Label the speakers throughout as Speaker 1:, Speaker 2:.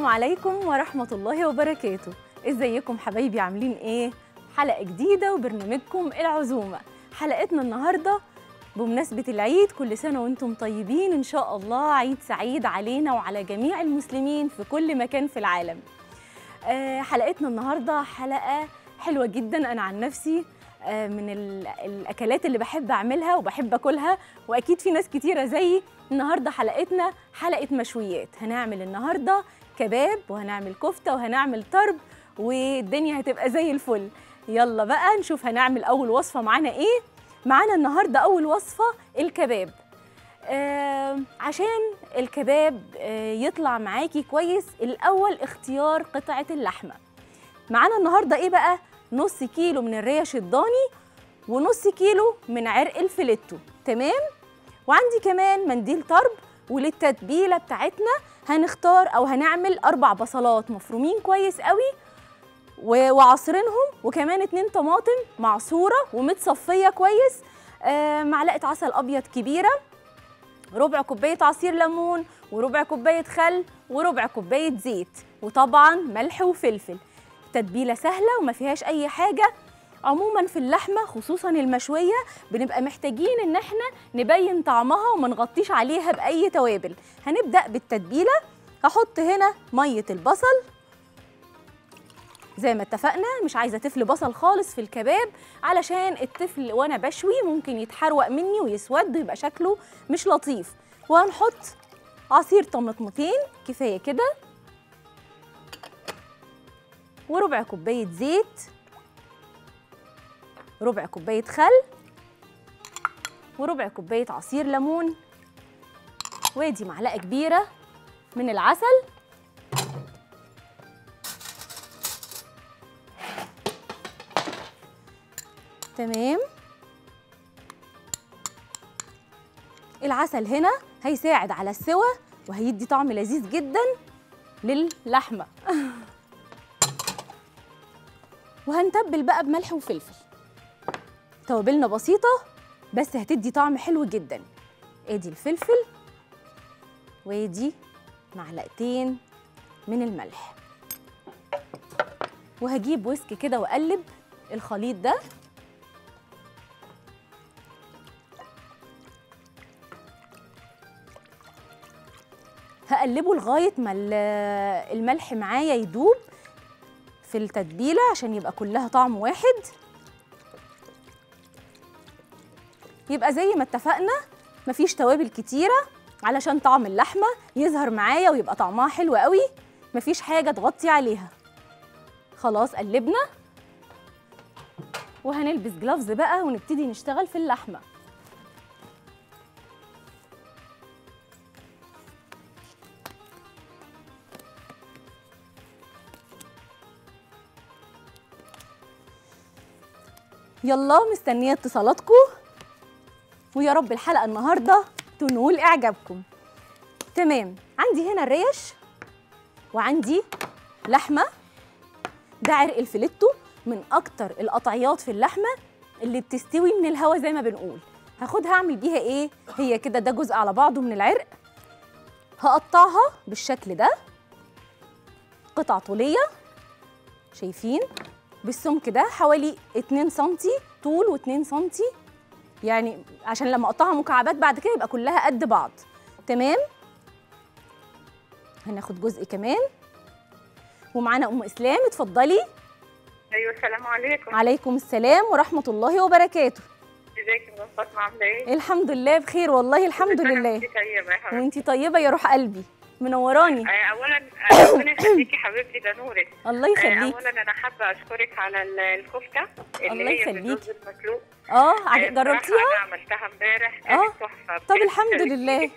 Speaker 1: السلام عليكم ورحمة الله وبركاته. إزيكم حبايبي؟ عاملين إيه؟ حلقة جديدة وبرنامجكم العزومة. حلقتنا النهاردة بمناسبة العيد كل سنة وأنتم طيبين. إن شاء الله عيد سعيد علينا وعلى جميع المسلمين في كل مكان في العالم. آه، حلقتنا النهاردة حلقة حلوة جدا. أنا عن نفسي آه، من ال- الأكلات اللي بحب أعملها وبحب أكلها. وأكيد في ناس كتيرة زيي. النهاردة حلقتنا حلقة مشويات. هنعمل النهاردة كباب وهنعمل كفتة وهنعمل طرب والدنيا هتبقى زي الفل. يلا بقى نشوف هنعمل أول وصفة معانا إيه. معانا النهاردة أول وصفة الكباب. آه عشان الكباب آه يطلع معاكي كويس الأول اختيار قطعة اللحمة. معانا النهاردة إيه بقى؟ نص كيلو من الريش الضاني ونص كيلو من عرق الفليتو تمام؟ وعندي كمان منديل طرب وللتتبيلة بتاعتنا هنختار أو هنعمل أربع بصلات مفرومين كويس قوي وعصرينهم وكمان اتنين طماطم معصورة ومتصفية كويس آه معلقة عسل أبيض كبيرة ربع كوباية عصير ليمون وربع كوباية خل وربع كوباية زيت وطبعا ملح وفلفل. تتبيلة سهلة وما فيهاش أي حاجة. عموما في اللحمة خصوصا المشوية بنبقى محتاجين إن إحنا نبين طعمها وما نغطيش عليها بأي توابل. هنبدأ بالتتبيلة. هحط هنا مية البصل. زي ما اتفقنا مش عايزة تفل بصل خالص في الكباب. علشان التفل وأنا بشوي ممكن يتحروق مني ويسود ويبقى شكله مش لطيف. وهنحط عصير طماطمتين كفاية كده. وربع كوباية زيت. ربع كوباية خل وربع كوباية عصير ليمون. وادي معلقة كبيرة من العسل. تمام. العسل هنا هيساعد على السوى وهيدي طعم لذيذ جدا للحمة. وهنتبل بقى بملح وفلفل. توابلنا بسيطة بس هتدي طعم حلو جدا. ادي الفلفل وادي معلقتين من الملح. وهجيب ويسك كده وأقلب الخليط ده. هقلبه لغاية ما ال- الملح معايا يدوب في التتبيلة عشان يبقى كلها طعم واحد. يبقى زي ما اتفقنا مفيش توابل كتيرة علشان طعم اللحمة يظهر معايا ويبقى طعمها حلو قوي مفيش حاجة تغطي عليها. خلاص قلبنا. وهنلبس جلافز بقى ونبتدي نشتغل في اللحمة. يلا مستنية اتصالاتكم ويا رب الحلقة النهارده تنول إعجابكم. تمام. عندي هنا الريش وعندي لحمة. ده عرق الفليتو من أكتر القطعيات في اللحمة اللي بتستوي من الهوا زي ما بنقول. هاخدها اعمل بيها إيه؟ هي كده ده جزء على بعضه من العرق. هقطعها بالشكل ده. قطع طولية. شايفين؟ بالسمك ده حوالي 2 سم طول و2 سم يعني عشان لما اقطعها مكعبات بعد كده يبقى كلها قد بعض. تمام؟ هناخد جزء كمان. ومعانا أم إسلام اتفضلي.
Speaker 2: أيوه السلام عليكم.
Speaker 1: عليكم السلام ورحمة الله وبركاته.
Speaker 2: إزيك يا فاطمه عاملة إيه؟
Speaker 1: الحمد لله بخير والله الحمد لله.
Speaker 2: وانتي طيبة يا
Speaker 1: روح قلبي. منوراني.
Speaker 2: آه، اولا آه، ربنا يخليكي حبيبتي ده نورك.
Speaker 1: الله
Speaker 2: آه،
Speaker 1: يخليك
Speaker 2: اولا أنا حابة أشكرك على ال- الكفتة اللي
Speaker 1: الله
Speaker 2: هي
Speaker 1: يخليكي.
Speaker 2: آه آه،
Speaker 1: جربتيها؟
Speaker 2: أنا عملتها امبارح.
Speaker 1: آه.
Speaker 2: كانت تحفة.
Speaker 1: طب. الحمد لله.
Speaker 2: آه،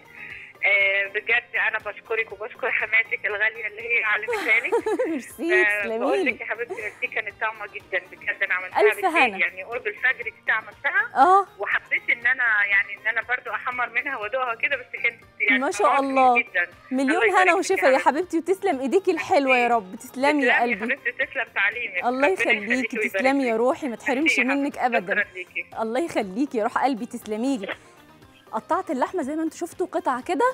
Speaker 2: بجد أنا بشكرك وبشكر حماتك الغالية اللي هي علمتها لي.
Speaker 1: ميرسي
Speaker 2: بقول
Speaker 1: تسلمي
Speaker 2: لك يا حبيبتي دي كانت طعمة جدا بجد أنا عملتها بالليل،. يعني قرب الفجر كده عملتها.
Speaker 1: آه.
Speaker 2: وحبيت إن أنا يعني إن أنا برضو أحمر منها وأدوقها كده بس كانت يعني
Speaker 1: ما شاء الله.
Speaker 2: جدا.
Speaker 1: مليون هنا وشفا يا حبيبتي. وتسلم إيديكي الحلوة يا رب. تسلمي يا قلبي.
Speaker 2: حبيبتي تسلم تعليمك.
Speaker 1: الله يخليكي تسلمي يا. روحي ما تحرمش منك. ابدا. الله يخليكي يا روح قلبي تسلمي لي. قطعت اللحمة زي ما أنتوا شفتوا قطع كده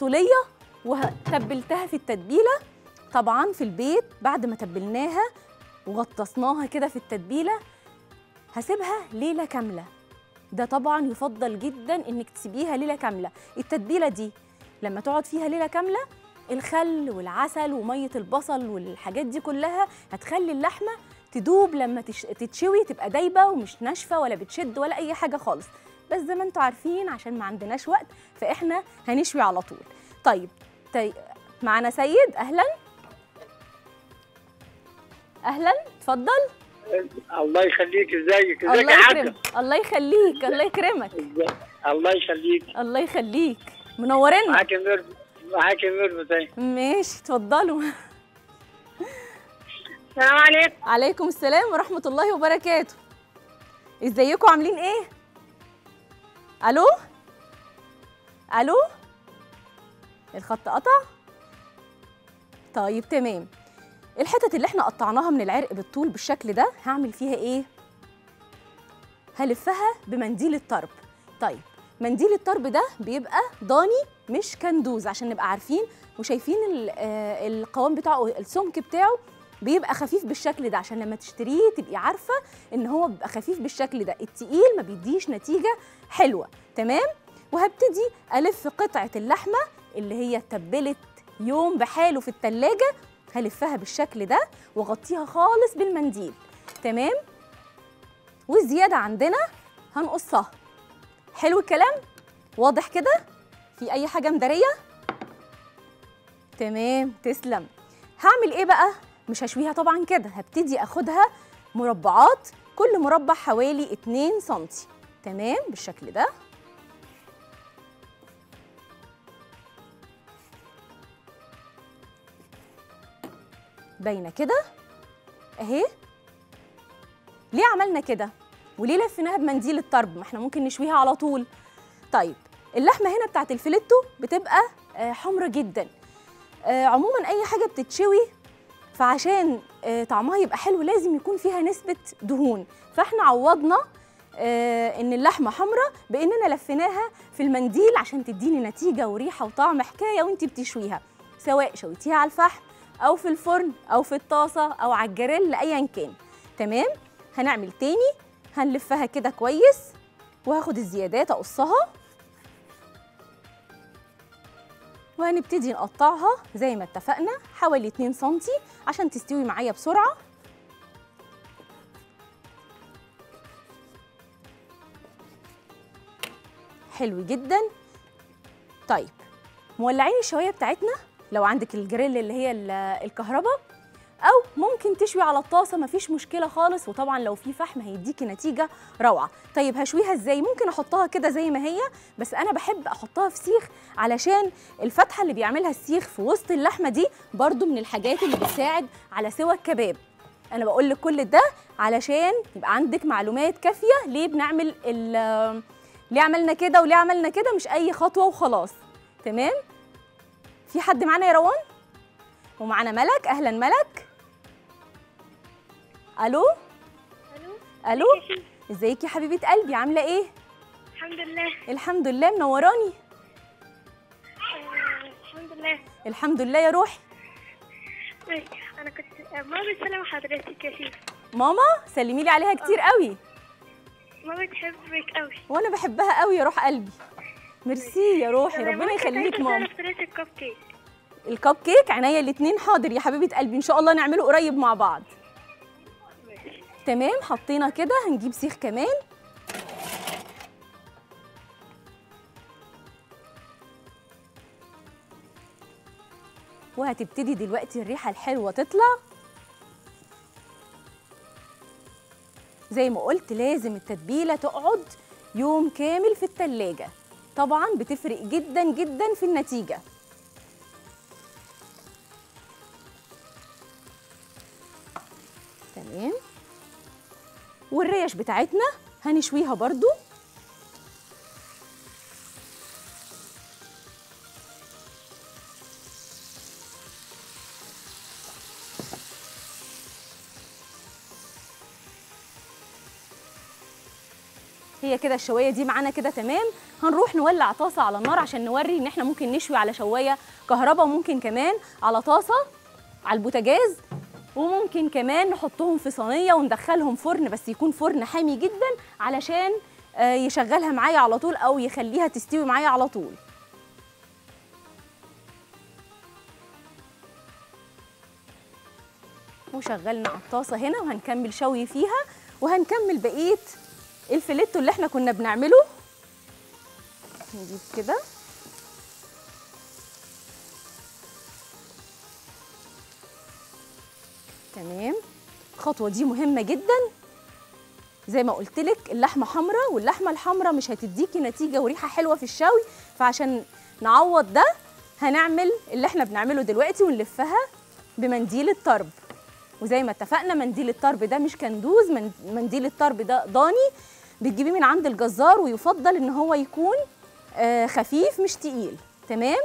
Speaker 1: طولية وتبلتها في التتبيلة. طبعا في البيت بعد ما تبلناها وغطسناها كده في التتبيلة هسيبها ليلة كاملة. ده طبعا يفضل جدا إنك تسيبيها ليلة كاملة. التتبيلة دي لما تقعد فيها ليلة كاملة الخل والعسل ومية البصل والحاجات دي كلها هتخلي اللحمة تدوب لما تش... تتشوي تبقى دايبة ومش ناشفة ولا بتشد ولا أي حاجة خالص. بس زي ما أنتوا عارفين عشان ما عندناش وقت فإحنا هنشوي على طول. طيب طيب معانا سيد؟ أهلا؟ أهلا؟ اتفضل.
Speaker 3: الله يخليك إزيك؟ إزيك
Speaker 1: الله
Speaker 3: يا
Speaker 1: يكرمك الله يخليك الله يكرمك.
Speaker 3: إزيك؟ الله يخليك.
Speaker 1: الله يخليك. منورنا.
Speaker 3: معاك ميرف معاك ميرف زي
Speaker 1: ماشي اتفضلوا.
Speaker 2: السلام عليكم.
Speaker 1: عليكم السلام ورحمة الله وبركاته. إزيكم؟ عاملين إيه؟ ألو؟ ألو؟ الخط قطع؟ طيب تمام الحتت اللي إحنا قطعناها من العرق بالطول بالشكل ده هعمل فيها إيه؟ هلفها بمنديل الطرب طيب منديل الطرب ده بيبقى ضاني مش كندوز عشان نبقى عارفين وشايفين آه، القوام بتاعه السمك بتاعه بيبقى خفيف بالشكل ده عشان لما تشتريه تبقي عارفة إن هو بيبقى خفيف بالشكل ده. التقيل ما بيديش نتيجة حلوة تمام؟ وهبتدي ألف قطعة اللحمة اللي هي اتبلت يوم بحاله في التلاجة هلفها بالشكل ده واغطيها خالص بالمنديل تمام؟ والزياده عندنا هنقصها. حلو الكلام؟ واضح كده؟ في أي حاجة مدارية؟ تمام تسلم. هعمل إيه بقى؟ مش هشويها طبعا كده هبتدي أخدها مربعات كل مربع حوالي 2 سنتي. تمام؟ بالشكل ده. باينة كده؟ أهي. ليه عملنا كده؟ وليه لفيناها بمنديل الطرب؟ ما إحنا ممكن نشويها على طول. طيب اللحمة هنا بتاعت الفيليتو بتبقى آه، حمرا جدا. آه، عموما أي حاجة بتتشوي فعشان آه، طعمها يبقى حلو لازم يكون فيها نسبة دهون. فاحنا عوضنا آه، إن اللحمة حمراء بإننا لفيناها في المنديل عشان تديني نتيجة وريحة وطعم حكاية وانت بتشويها سواء شويتيها على الفحم أو في الفرن أو في الطاسة أو على الجريل ايا كان. تمام؟ هنعمل تاني هنلفها كده كويس وهاخد الزيادات أقصها. وهنبتدي نقطعها زي ما اتفقنا حوالي 2 سنتي عشان تستوي معايا بسرعة. حلو جدا. طيب مولعين الشوايه بتاعتنا. لو عندك الجريل اللي هي ال- الكهرباء. أو ممكن تشوي على الطاسة مفيش مشكلة خالص. وطبعا لو في فحم هيديكي نتيجة روعة. طيب هشويها إزاي؟ ممكن أحطها كده زي ما هي بس أنا بحب أحطها في سيخ علشان الفتحة اللي بيعملها السيخ في وسط اللحمة دي برضو من الحاجات اللي بتساعد على سوى الكباب. أنا بقول لك كل ده علشان يبقى عندك معلومات كافية ليه بنعمل ليه عملنا كده وليه عملنا كده مش أي خطوة وخلاص. تمام؟ في حد معانا يا روان؟ ومعانا ملك؟ أهلا ملك. ألو؟
Speaker 2: ألو؟
Speaker 1: ألو ازيك يا حبيبة قلبي عاملة إيه؟
Speaker 2: الحمد لله.
Speaker 1: الحمد لله. منوراني؟
Speaker 2: الحمد لله
Speaker 1: الحمد لله يا روحي.
Speaker 2: أنا كنت ماما بتسلم حضرتك يا شيخ
Speaker 1: ماما سلمي لي عليها كتير قوي.
Speaker 2: ماما بتحبك قوي.
Speaker 1: وأنا بحبها قوي يا روح قلبي. ميرسي يا روحي ربنا يخليك ماما.
Speaker 2: الكب كيك.
Speaker 1: الكب كيك؟ عينيا الاتنين حاضر يا حبيبة قلبي. إن شاء الله نعمله قريب مع بعض. تمام حطينا كده هنجيب سيخ كمان. وهتبتدي دلوقتي الريحة الحلوة تطلع. زي ما قلت لازم التتبيلة تقعد يوم كامل في التلاجة. طبعا بتفرق جدا جدا في النتيجة. تمام. والريش بتاعتنا هنشويها برضو. هي كده الشواية دي معانا كده تمام. هنروح نولع طاسة على النار عشان نوري إن إحنا ممكن نشوي على شواية كهرباء وممكن كمان على طاسة على البوتاجاز. وممكن كمان نحطهم في صينية وندخلهم فرن بس يكون فرن حامي جدا علشان آه، يشغلها معايا على طول أو يخليها تستوي معايا على طول. وشغلنا على الطاسة هنا وهنكمل شوي فيها وهنكمل بقية الفيليتو اللي إحنا كنا بنعمله. نجيب كده. تمام. الخطوه دي مهمة جدا. زي ما قلت لك اللحمة حمراء واللحمة الحمراء مش هتديكي نتيجة وريحة حلوة في الشوي فعشان نعوض ده هنعمل اللي إحنا بنعمله دلوقتي ونلفها بمنديل الطرب. وزي ما اتفقنا منديل الطرب ده مش كندوز من- منديل الطرب ده ضاني بتجيبيه من عند الجزار ويفضل إن هو يكون آه، خفيف مش تقيل. تمام؟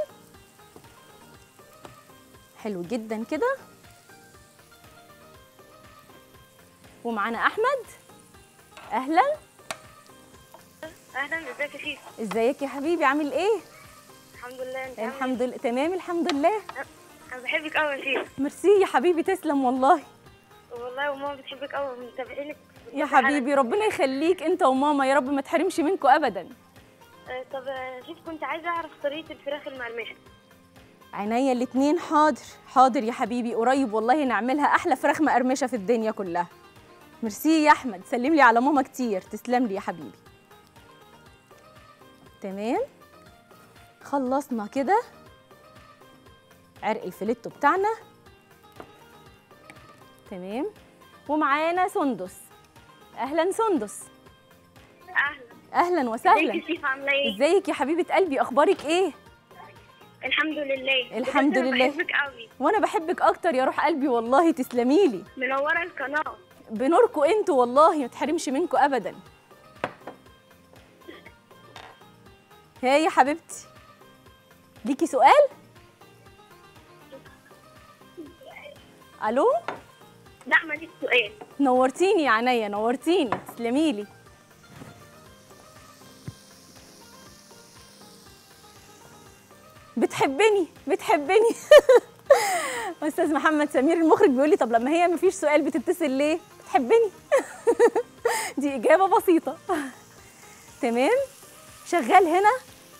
Speaker 1: حلو جدا كده. ومعانا أحمد. أهلا.
Speaker 2: أهلا إزيك يا شيخ؟
Speaker 1: إزيك يا حبيبي عامل إيه؟
Speaker 2: الحمد لله أنت
Speaker 1: الحمد لله تمام الحمد لله.
Speaker 2: إيه؟ أنا بحبك قوي يا شيخ.
Speaker 1: ميرسي يا حبيبي تسلم والله.
Speaker 2: والله وماما بتحبك قوي متابعينك
Speaker 1: يا حبيبي ربنا يخليك أنت وماما يا رب ما تحرمش منكم ابدا.
Speaker 2: آه، طب شيخ كنت عايزة أعرف طريقة الفراخ المقرمشه
Speaker 1: عينيا الاتنين حاضر حاضر يا حبيبي قريب والله نعملها أحلى فراخ مقرمشة في الدنيا كلها. ميرسي يا أحمد. سلم لي على ماما كتير. تسلم لي يا حبيبي. تمام؟ خلصنا كده عرق الفيليتو بتاعنا. تمام؟ ومعانا سندس. أهلا سندس.
Speaker 2: أهلا.
Speaker 1: أهلا
Speaker 2: إزيك
Speaker 1: وسهلا
Speaker 2: يا شيخ عاملة إيه؟
Speaker 1: إزيك يا حبيبة قلبي؟ أخبارك إيه؟
Speaker 2: الحمد لله.
Speaker 1: الحمد لله.
Speaker 2: بحبك قوي.
Speaker 1: وأنا بحبك أكتر يا روح قلبي والله تسلميلي
Speaker 2: منورة القناة.
Speaker 1: بنوركم أنتوا والله ما تحرمش منكم ابدا. ها يا حبيبتي ليكي سؤال؟ ألو؟
Speaker 2: لا ماليش سؤال.
Speaker 1: نورتيني يا عينيا نورتيني تسلميلي بتحبني بتحبني. أستاذ محمد سمير المخرج بيقول لي طب لما هي مفيش سؤال بتتصل ليه؟ بتحبني. دي إجابة بسيطة. تمام؟ شغال هنا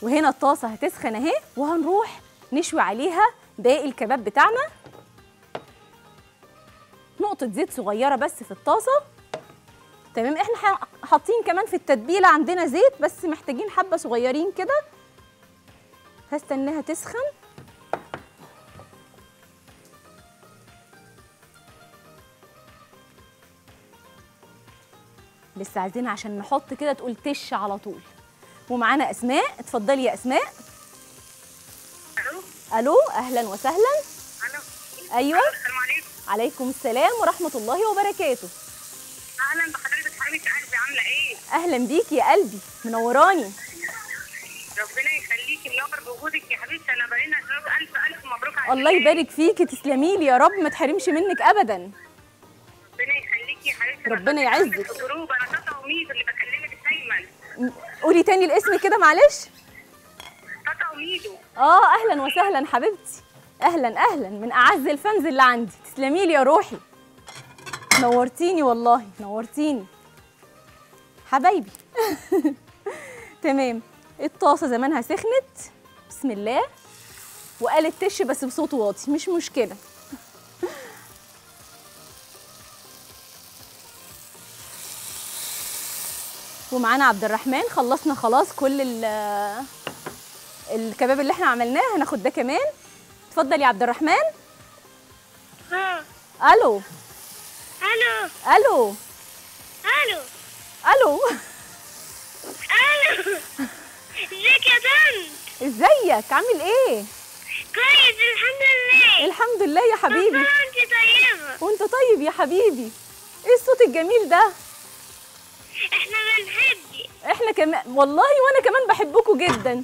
Speaker 1: وهنا الطاسة هتسخن أهي وهنروح نشوي عليها باقي الكباب بتاعنا. نقطة زيت صغيرة بس في الطاسة. تمام؟ إحنا حاطين كمان في التتبيلة عندنا زيت بس محتاجين حبة صغيرين كده. هستناها تسخن. لسه عايزين عشان نحط كده تقول تش على طول. ومعانا أسماء. اتفضلي يا أسماء.
Speaker 2: ألو.
Speaker 1: ألو أهلا وسهلا.
Speaker 2: ألو.
Speaker 1: أيوه.
Speaker 2: السلام عليكم.
Speaker 1: عليكم السلام ورحمة الله وبركاته.
Speaker 2: أهلا بحضرتك. حبيبة قلبي عاملة إيه؟
Speaker 1: أهلا بيكي يا قلبي. منوراني.
Speaker 2: ربنا يخليكي منور بوجودك يا حبيبتي. أنا بقينا ألف ألف مبروك على
Speaker 1: الله يبارك فيكي تسلمي لي يا رب. ما تحرمش منك ابدا.
Speaker 2: ربنا يخليكي حبيبتي
Speaker 1: ربنا يعزك.
Speaker 2: ال group أنا تاتا اللي بكلمك دايما.
Speaker 1: قولي تاني الاسم كده معلش.
Speaker 2: تاتا وميدو
Speaker 1: آه أهلا وسهلا حبيبتي. أهلا أهلا. من أعز ال fans اللي عندي. تسلمي لي يا روحي. نورتيني والله نورتيني. حبايبي. تمام. الطاسة زمانها سخنت. بسم الله. وقالت تش بس بصوت واطي. مش مشكلة. ومعانا عبد الرحمن. خلصنا خلاص كل ال- الكباب اللي إحنا عملناه. هناخد ده كمان. اتفضل يا عبد الرحمن.
Speaker 2: ها.
Speaker 1: ألو.
Speaker 2: ألو.
Speaker 1: ألو.
Speaker 2: ألو.
Speaker 1: ألو.
Speaker 2: ألو. إزيك يا طنط
Speaker 1: إزيك؟ عامل إيه؟
Speaker 2: كويس الحمد لله.
Speaker 1: الحمد لله يا حبيبي.
Speaker 2: أنت طيبة.
Speaker 1: وأنت طيب يا حبيبي. إيه الصوت الجميل ده؟ إحنا كمان والله وأنا كمان بحبكم جدا.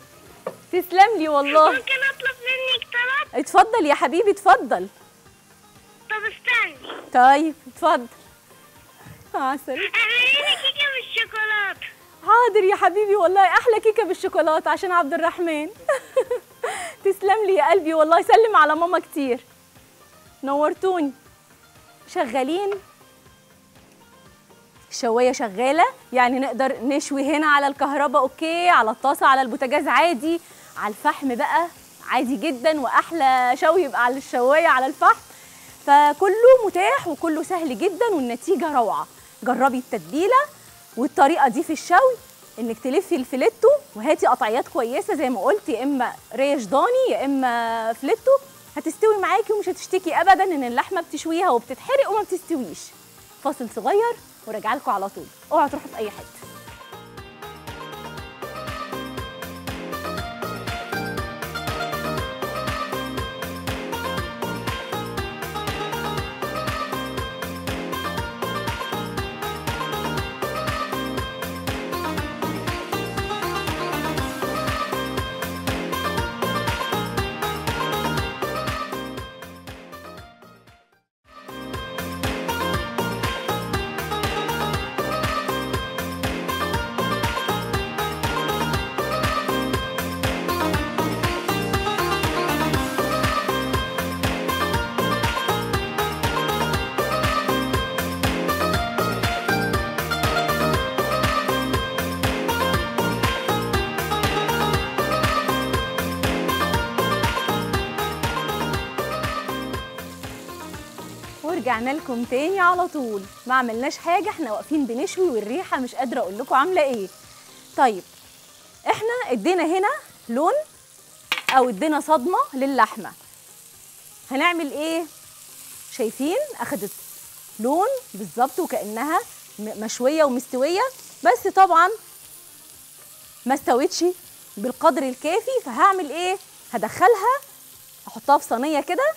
Speaker 1: تسلم لي والله.
Speaker 2: ممكن اطلب منك طلب
Speaker 1: اتفضل يا حبيبي اتفضل.
Speaker 2: طب استني.
Speaker 1: طيب اتفضل. عسل
Speaker 2: اعملي لي كيكة بالشوكولاتة.
Speaker 1: حاضر يا حبيبي والله أحلى كيكة بالشوكولاتة عشان عبد الرحمن. تسلم لي يا قلبي والله سلم على ماما كتير. نورتوني. شغالين؟ الشوايه شغالة. يعني نقدر نشوي هنا على الكهرباء okay. على الطاسة على البوتاجاز عادي. على الفحم بقى عادي جدا وأحلى شوي يبقى على الشواية على الفحم. فكله متاح وكله سهل جدا والنتيجة روعة. جربي التتبيلة والطريقة دي في الشوي. إنك تلفي الفليتو وهاتي قطعيات كويسة زي ما قلت يا إما ريش ضاني يا إما فليتو. هتستوي معاكي ومش هتشتكي ابدا إن اللحمة بتشويها وبتتحرق وما بتستويش. فاصل صغير. وراجع لكم على طول. اوعوا تروحوا في أي حتة. ورجعنا لكم تاني على طول. ما عملناش حاجة إحنا واقفين بنشوي والريحة مش قادرة أقول لكم عاملة إيه. طيب إحنا ادينا هنا لون أو ادينا صدمة للحمة. هنعمل إيه؟ شايفين؟ أخدت لون بالظبط وكأنها مشوية ومستوية. بس طبعا ما استوتش بالقدر الكافي. فهعمل إيه؟ هدخلها أحطها في صينية كده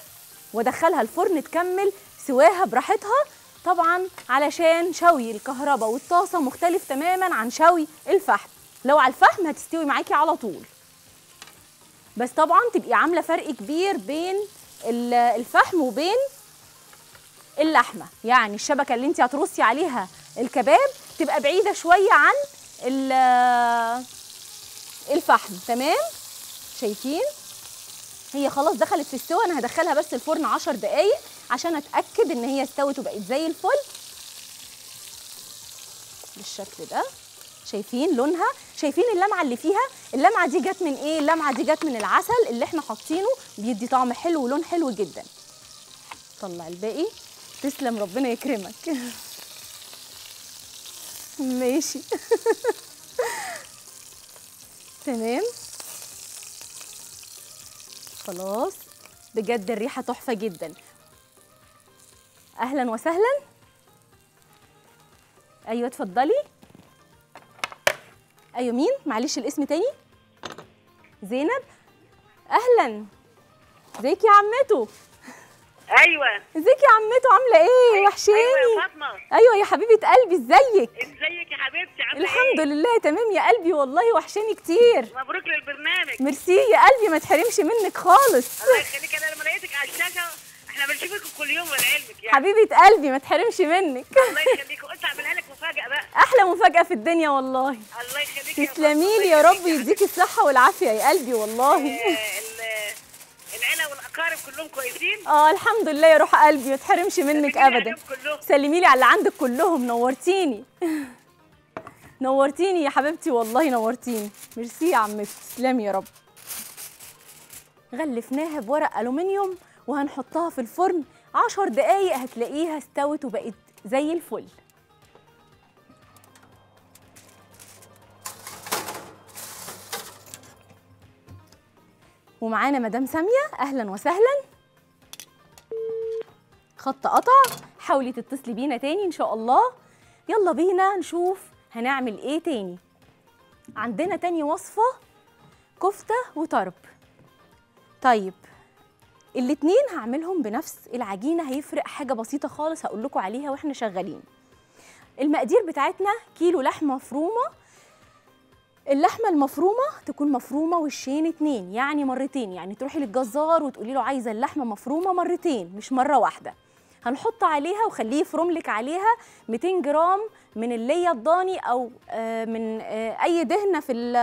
Speaker 1: وأدخلها الفرن تكمل سواها براحتها طبعا علشان شوي الكهرباء والطاسة مختلف تماما عن شوي الفحم. لو على الفحم هتستوي معاكي على طول. بس طبعا تبقي عاملة فرق كبير بين ال- الفحم وبين اللحمة. يعني الشبكة اللي انت هترصي عليها الكباب تبقى بعيدة شوية عن ال- الفحم. تمام؟ شايفين؟ هي خلاص دخلت في السوا أنا هدخلها بس الفرن 10 دقايق. عشان أتأكد إن هي استوت وبقت زي الفل. بالشكل ده. شايفين لونها؟ شايفين اللمعة اللي فيها؟ اللمعة دي جت من إيه؟ اللمعة دي جت من العسل اللي إحنا حاطينه. بيدي طعم حلو ولون حلو جدا. طلع الباقي. تسلم ربنا يكرمك. ماشي. تمام. خلاص. بجد الريحة تحفة جدا. أهلا وسهلا. أيوه اتفضلي. أيوه مين؟ معلش الاسم تاني. زينب. أهلا. إزيك يا عمته
Speaker 2: أيوه.
Speaker 1: إزيك يا عمته عاملة إيه؟ وحشاني
Speaker 2: أيوه يا فاطمة.
Speaker 1: أيوه يا حبيبة قلبي إزيك؟
Speaker 2: إزيك يا حبيبتي عاملة
Speaker 1: الحمد
Speaker 2: إيه؟
Speaker 1: لله تمام يا قلبي والله وحشاني كتير.
Speaker 2: مبروك للبرنامج.
Speaker 1: ميرسي يا قلبي ما تحرمش منك خالص.
Speaker 2: الله يخليك أنا لما لقيتك على الشاشة إحنا بنشوفك كل يوم ولعلمك يعني.
Speaker 1: حبيبة قلبي ما تحرمش منك.
Speaker 2: الله يخليك. قلت اعملها لك مفاجأة بقى.
Speaker 1: أحلى مفاجأة في الدنيا والله.
Speaker 2: الله يخليك يا
Speaker 1: تسلمي لي يا رب يديكي الصحة والعافية يا قلبي والله.
Speaker 2: ال- العيلة والأقارب كلهم كويسين.
Speaker 1: آه الحمد لله يا روح قلبي ما تحرمش منك ابدا. سلمي لي على اللي عندك كلهم نورتيني. نورتيني يا حبيبتي والله نورتيني. ميرسي يا عمتي. تسلمي يا رب. غلفناها بورق ألومنيوم وهنحطها في الفرن عشر دقايق هتلاقيها استوت وبقت زي الفل. ومعانا مدام سامية أهلا وسهلا. خط قطع حاولي تتصلي بينا تاني إن شاء الله. يلا بينا نشوف هنعمل إيه تاني. عندنا تاني وصفة كفتة وطرب. طيب الاتنين هعملهم بنفس العجينة هيفرق حاجة بسيطة خالص هقول لكم عليها وإحنا شغالين. المقادير بتاعتنا كيلو لحمة مفرومة. اللحمة المفرومة تكون مفرومة وشين اتنين يعني مرتين يعني تروحي للجزار وتقولي له عايزة اللحمة مفرومة مرتين مش مرة واحدة. هنحط عليها وخليه يفرم لك عليها 200 جرام من اللي الضاني أو آه، من آه، أي دهنه في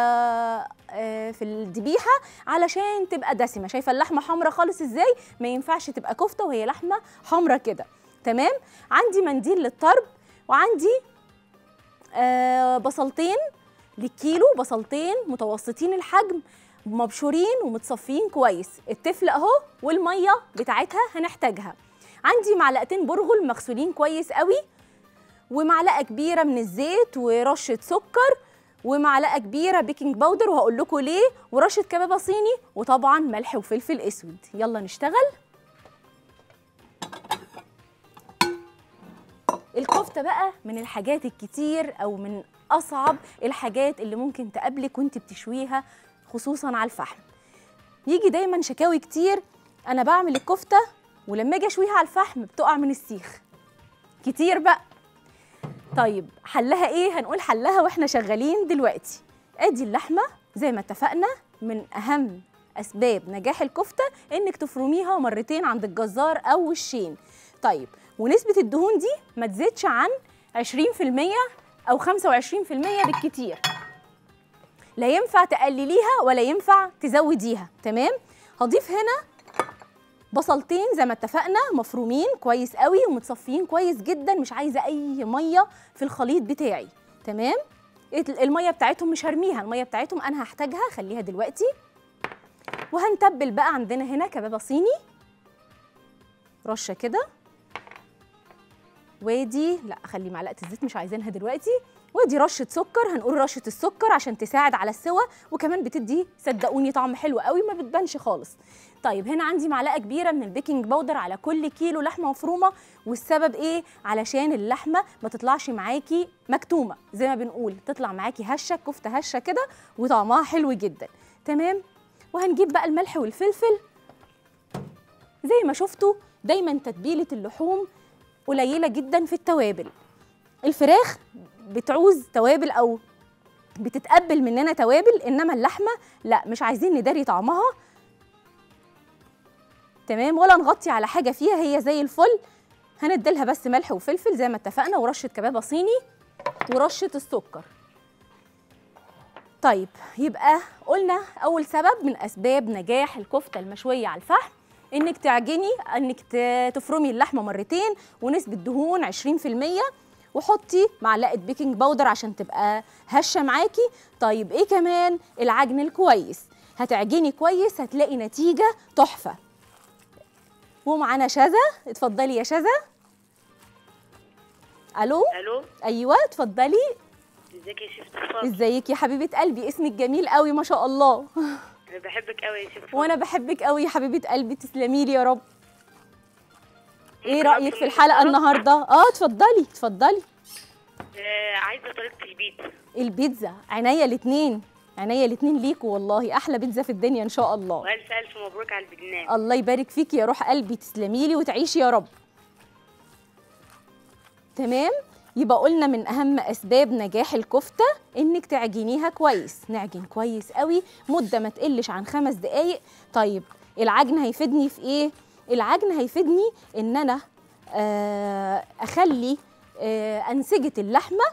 Speaker 1: آه، في الذبيحة علشان تبقى دسمة. شايفة اللحمة حمرا خالص إزاي؟ ما ينفعش تبقى كفتة وهي لحمة حمرا كده. تمام؟ عندي منديل للطرب وعندي بصلتين للكيلو بصلتين متوسطين الحجم مبشورين ومتصفيين كويس. التفل أهو والمية بتاعتها هنحتاجها. عندي معلقتين برغل مغسولين كويس قوي. ومعلقة كبيرة من الزيت ورشة سكر ومعلقة كبيرة بيكنج باودر وهقول لكم ليه. ورشة كبابه صيني وطبعا ملح وفلفل أسود. يلا نشتغل. الكفتة بقى من الحاجات الكتير أو من أصعب الحاجات اللي ممكن تقابلك وأنت بتشويها خصوصا على الفحم. يجي دايما شكاوي كتير. أنا بعمل الكفتة ولما أجي أشويها على الفحم بتقع من السيخ. كتير بقى. طيب حلها إيه؟ هنقول حلها وإحنا شغالين دلوقتي. آدي اللحمة زي ما اتفقنا من أهم أسباب نجاح الكفتة إنك تفرميها مرتين عند الجزار أو وشين طيب ونسبة الدهون دي ما تزيدش عن 20% أو 25% بالكتير. لا ينفع تقلليها ولا ينفع تزوديها تمام؟ هضيف هنا بصلتين زي ما اتفقنا مفرومين كويس قوي ومتصفيين كويس جدا مش عايزة أي مية في الخليط بتاعي. تمام؟ المية بتاعتهم مش هرميها المية بتاعتهم أنا هحتاجها خليها دلوقتي. وهنتبل بقى عندنا هنا كبابة صيني. رشة كده. وادي لا خلي معلقة الزيت مش عايزينها دلوقتي. ودي رشة سكر هنقول رشة السكر عشان تساعد على السوى وكمان بتدي صدقوني طعم حلو قوي ما بتبانش خالص. طيب هنا عندي معلقة كبيرة من ال baking powder على كل كيلو لحمة مفرومة والسبب إيه؟ علشان اللحمة ما تطلعش معاكي مكتومة زي ما بنقول تطلع معاكي هشة كفتة هشة كده وطعمها حلو جدا. تمام؟ وهنجيب بقى الملح والفلفل. زي ما شفتوا دايما تتبيلة اللحوم قليلة جدا في التوابل. الفراخ بتعوز توابل أو بتتقبل مننا توابل إنما اللحمة لا مش عايزين نداري طعمها. تمام؟ ولا نغطي على حاجة فيها هي زي الفل. هنديلها بس ملح وفلفل زي ما اتفقنا ورشة كبابه صيني ورشة السكر. طيب يبقى قلنا أول سبب من أسباب نجاح الكفتة المشوية على الفحم إنك تعجني إنك تفرمي اللحمة مرتين ونسبة دهون 20% وحطي معلقة بيكنج باودر عشان تبقى هشة معاكي. طيب إيه كمان؟ العجن الكويس. هتعجني كويس هتلاقي نتيجة تحفة. ومعانا شذا اتفضلي يا شذا ألو؟
Speaker 2: ألو؟
Speaker 1: أيوه اتفضلي.
Speaker 2: إزيك يا شيف
Speaker 1: إزيك يا حبيبة قلبي. اسمك جميل قوي ما شاء الله.
Speaker 2: أنا بحبك قوي يا شيف
Speaker 1: وأنا بحبك قوي يا حبيبة قلبي. تسلمي لي يا رب. إيه
Speaker 2: رأيك
Speaker 1: في
Speaker 2: الحلقة؟
Speaker 1: النهارده؟ آه اتفضلي اتفضلي.
Speaker 2: آه عايزة طريقة البيتزا.
Speaker 1: البيتزا عينيا الاتنين. عينيا الاتنين ليكوا والله. أحلى بيتزا في الدنيا إن شاء الله.
Speaker 2: وألف ألف مبروك على البرنامج
Speaker 1: الله يبارك فيك يا روح قلبي. تسلمي لي وتعيشي يا رب. تمام؟ يبقى قلنا من أهم أسباب نجاح الكفتة إنك تعجنيها كويس. نعجن كويس قوي مدة ما تقلش عن خمس دقايق. طيب العجن هيفيدني في إيه؟ العجن هيفيدني إن أنا آه، أخلي آه، أنسجة اللحمة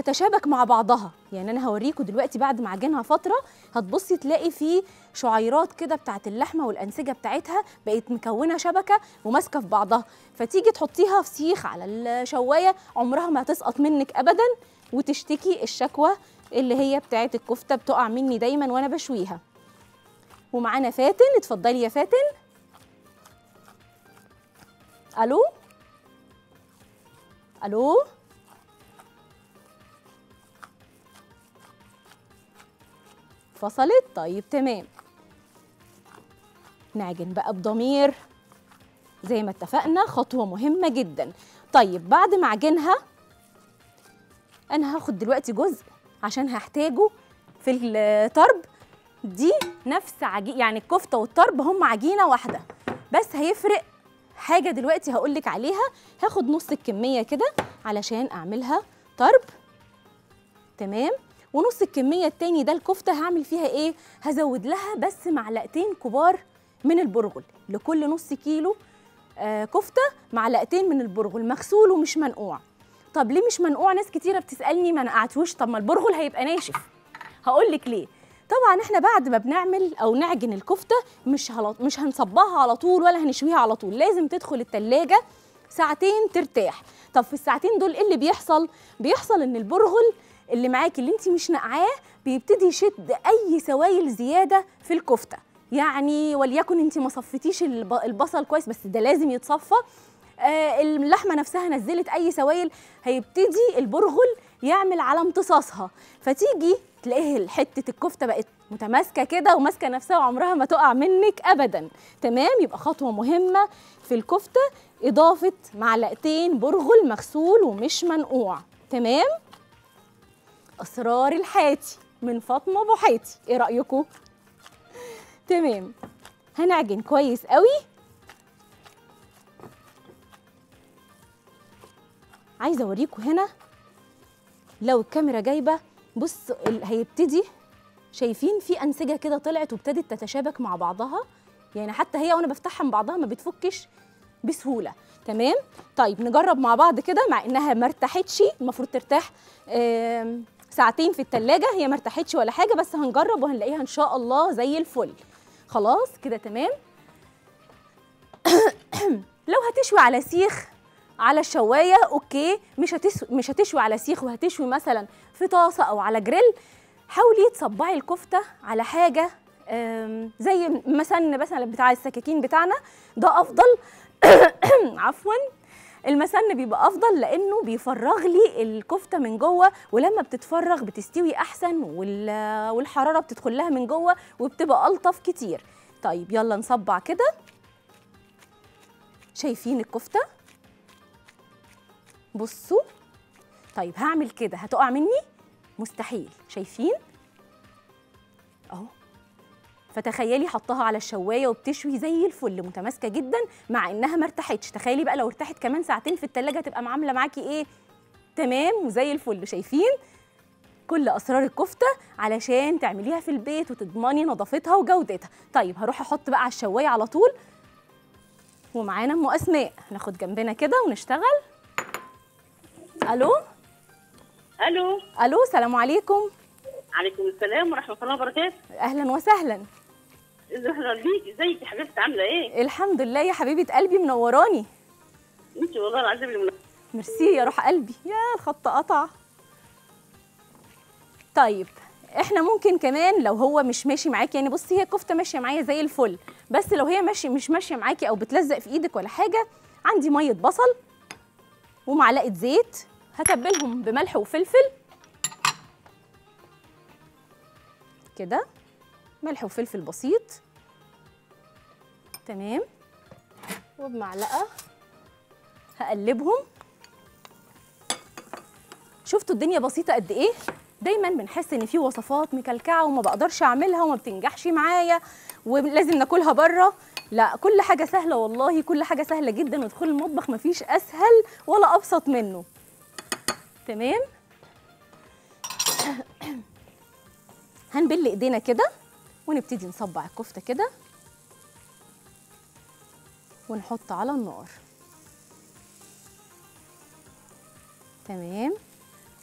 Speaker 1: تتشابك مع بعضها. يعني أنا هوريكم دلوقتي بعد ما اعجنها فترة هتبصي تلاقي في شعيرات كده بتاعت اللحمة والأنسجة بتاعتها بقت مكونة شبكة وماسكة في بعضها. فتيجي تحطيها في سيخ على الشواية عمرها ما هتسقط منك ابدا وتشتكي الشكوى اللي هي بتاعت الكفتة بتقع مني دايما وأنا بشويها. ومعانا فاتن اتفضلي يا فاتن. ألو؟ ألو؟ فصلت طيب تمام. نعجن بقى بضمير. زي ما اتفقنا خطوة مهمة جدا. طيب بعد ما اعجنها أنا هاخد دلوقتي جزء عشان هحتاجه في الطرب. دي نفس عجين يعني الكفتة والطرب هم عجينة واحدة. بس هيفرق حاجة دلوقتي هقولك عليها. هاخد نص الكمية كده علشان أعملها طرب. تمام؟ ونص الكمية التاني ده الكفتة هعمل فيها إيه؟ هزود لها بس معلقتين كبار من البرغل لكل نص كيلو آه كفتة معلقتين من البرغل مغسول ومش منقوع. طب ليه مش منقوع؟ ناس كتيرة بتسألني ما نقعتوش طب ما البرغل هيبقى ناشف. هقول لك ليه. طبعا إحنا بعد ما بنعمل أو نعجن الكفتة مش هل... مش هنصبها على طول ولا هنشويها على طول. لازم تدخل التلاجة ساعتين ترتاح. طب في الساعتين دول إيه اللي بيحصل؟ بيحصل إن البرغل اللي معاكي اللي انت مش نقعاه بيبتدي يشد أي سوائل زيادة في الكفتة. يعني وليكن انت ما صفتيش الب- البصل كويس بس ده لازم يتصفى. آه اللحمة نفسها نزلت أي سوائل هيبتدي البرغل يعمل على امتصاصها. فتيجي تلاقيه حتة الكفتة بقت متماسكة كده وماسكة نفسها وعمرها ما تقع منك ابدا. تمام؟ يبقى خطوة مهمة في الكفتة إضافة معلقتين برغل مغسول ومش منقوع. تمام؟ أسرار الحاتي من فاطمة ابو حاتي إيه رايكم تمام. هنعجن كويس قوي. عايزة اوريكم هنا. لو الكاميرا جايبة بص هيبتدي شايفين في أنسجة كده طلعت وابتدت تتشابك مع بعضها. يعني حتى هي وأنا بفتحها من بعضها ما بتفكش بسهولة. تمام؟ طيب نجرب مع بعض كده مع إنها ما ارتاحتش المفروض ترتاح. ساعتين في التلاجة هي ما ارتاحتش ولا حاجة بس هنجرب وهنلاقيها إن شاء الله زي الفل. خلاص كده تمام. لو هتشوي على سيخ على الشوايه أوكي. مش هتس... مش هتشوي على سيخ وهتشوي مثلا في طاسة أو على جريل. حاولي تصبعي الكفتة على حاجة زي مسن مثلا بتاع السكاكين بتاعنا. ده أفضل. عفوا. المسن بيبقى أفضل لأنه بيفرغ لي الكفتة من جوه ولما بتتفرغ بتستوي أحسن وال- والحرارة بتدخل لها من جوه وبتبقى ألطف كتير. طيب يلا نصبع كده. شايفين الكفتة؟ بصوا. طيب هعمل كده. هتقع مني؟ مستحيل. شايفين؟ أهو. فتخيلي حطها على الشواية وبتشوي زي الفل متماسكة جدا مع إنها ما ارتاحتش. تخيلي بقى لو ارتاحت كمان ساعتين في التلاجة تبقى عامله معاكي إيه؟ تمام وزي الفل. شايفين؟ كل أسرار الكفتة علشان تعمليها في البيت وتضمني نظافتها وجودتها. طيب هروح أحط بقى على الشواية على طول. ومعانا أم أسماء. ناخد جنبنا كده ونشتغل. ألو؟
Speaker 2: ألو؟
Speaker 1: ألو سلام عليكم.
Speaker 2: عليكم السلام ورحمة الله وبركاته.
Speaker 1: أهلا وسهلا.
Speaker 2: بيك إزيك يا حبيبتي؟ عاملة إيه؟
Speaker 1: الحمد لله يا حبيبة قلبي منوراني.
Speaker 2: انت والله العظيم اللي
Speaker 1: ميرسي يا روح قلبي. يا الخط قطع. طيب إحنا ممكن كمان لو هو مش ماشي معاكي يعني بصي هي الكفته ماشية معايا زي الفل. بس لو هي ماشي مش ماشية معاكي أو بتلزق في إيدك ولا حاجة عندي مية بصل ومعلقة زيت هتبلهم بملح وفلفل. كده؟ ملح وفلفل بسيط. تمام. وبمعلقه هقلبهم. شفتوا الدنيا بسيطة قد إيه؟ دايما بنحس إن في وصفات مكلكعة وما بقدرش أعملها وما بتنجحش معايا ولازم ناكلها بره لا كل حاجة سهلة والله كل حاجة سهلة جدا. ودخول المطبخ مفيش أسهل ولا أبسط منه. تمام. هنبل إيدينا كده. ونبتدي نصبع الكفتة كده ونحط على النار. تمام؟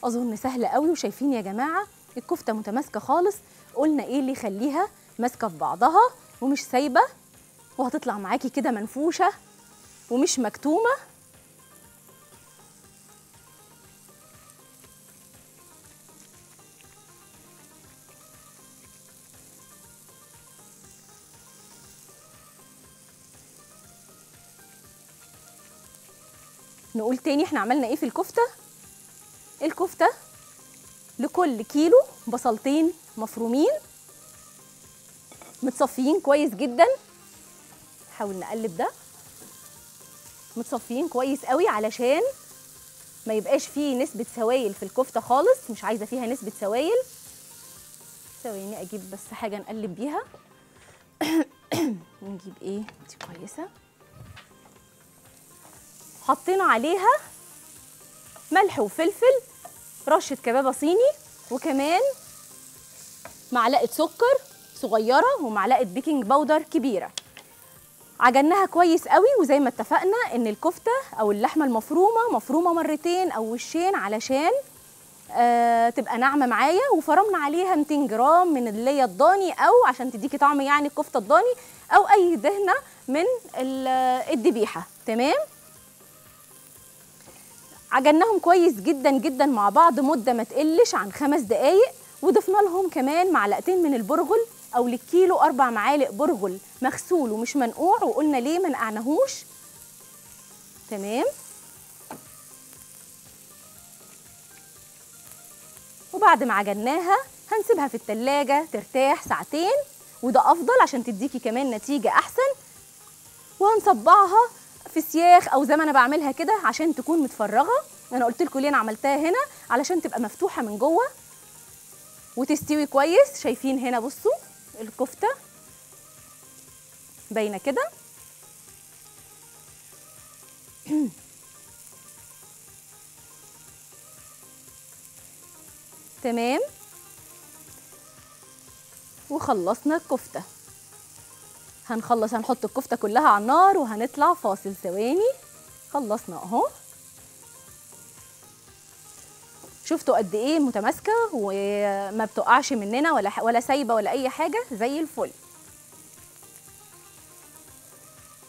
Speaker 1: أظن سهلة قوي وشايفين يا جماعة الكفتة متماسكة خالص. قلنا إيه اللي يخليها ماسكة في بعضها ومش سايبة؟ وهتطلع معاكي كده منفوشة ومش مكتومة. نقول تاني إحنا عملنا إيه في الكفتة؟ الكفتة لكل كيلو بصلتين مفرومين متصفيين كويس جدا. حاول نقلب ده. متصفيين كويس قوي علشان ما يبقاش فيه نسبة سوائل في الكفتة خالص. مش عايزة فيها نسبة سوائل. ثواني أجيب بس حاجة نقلب بيها. نجيب إيه؟ دي كويسة. حطينا عليها ملح وفلفل رشة كبابة صيني وكمان معلقة سكر صغيرة ومعلقة baking powder كبيرة. عجناها كويس قوي وزي ما اتفقنا إن الكفتة أو اللحمة المفرومة مفرومة مرتين أو وشين علشان آه تبقى ناعمة معايا. وفرمنا عليها 200 جرام من اللي الضاني أو عشان تديكي طعم يعني الكفتة الضاني أو أي دهنة من ال- الذبيحه تمام؟ عجناهم كويس جدا جدا مع بعض مدة ما تقلش عن خمس دقايق وضفنا لهم كمان معلقتين من البرغل أو للكيلو أربع معالق برغل مغسول ومش منقوع وقلنا ليه ما نقعناهوش. تمام؟ وبعد ما عجناها هنسيبها في التلاجة ترتاح ساعتين وده أفضل عشان تديكي كمان نتيجة أحسن. وهنصبعها في سياخ أو زي ما أنا بعملها كده عشان تكون متفرغة. أنا قلت لكم ليه أنا عملتها هنا؟ علشان تبقى مفتوحة من جوه وتستوي كويس. شايفين هنا بصوا الكفتة باينة كده. تمام. وخلصنا الكفتة. هنخلص هنحط الكفتة كلها على النار وهنطلع فاصل ثواني. خلصنا أهو. شفتوا قد إيه متماسكة وما بتقعش مننا ولا ولا سايبة ولا أي حاجة؟ زي الفل.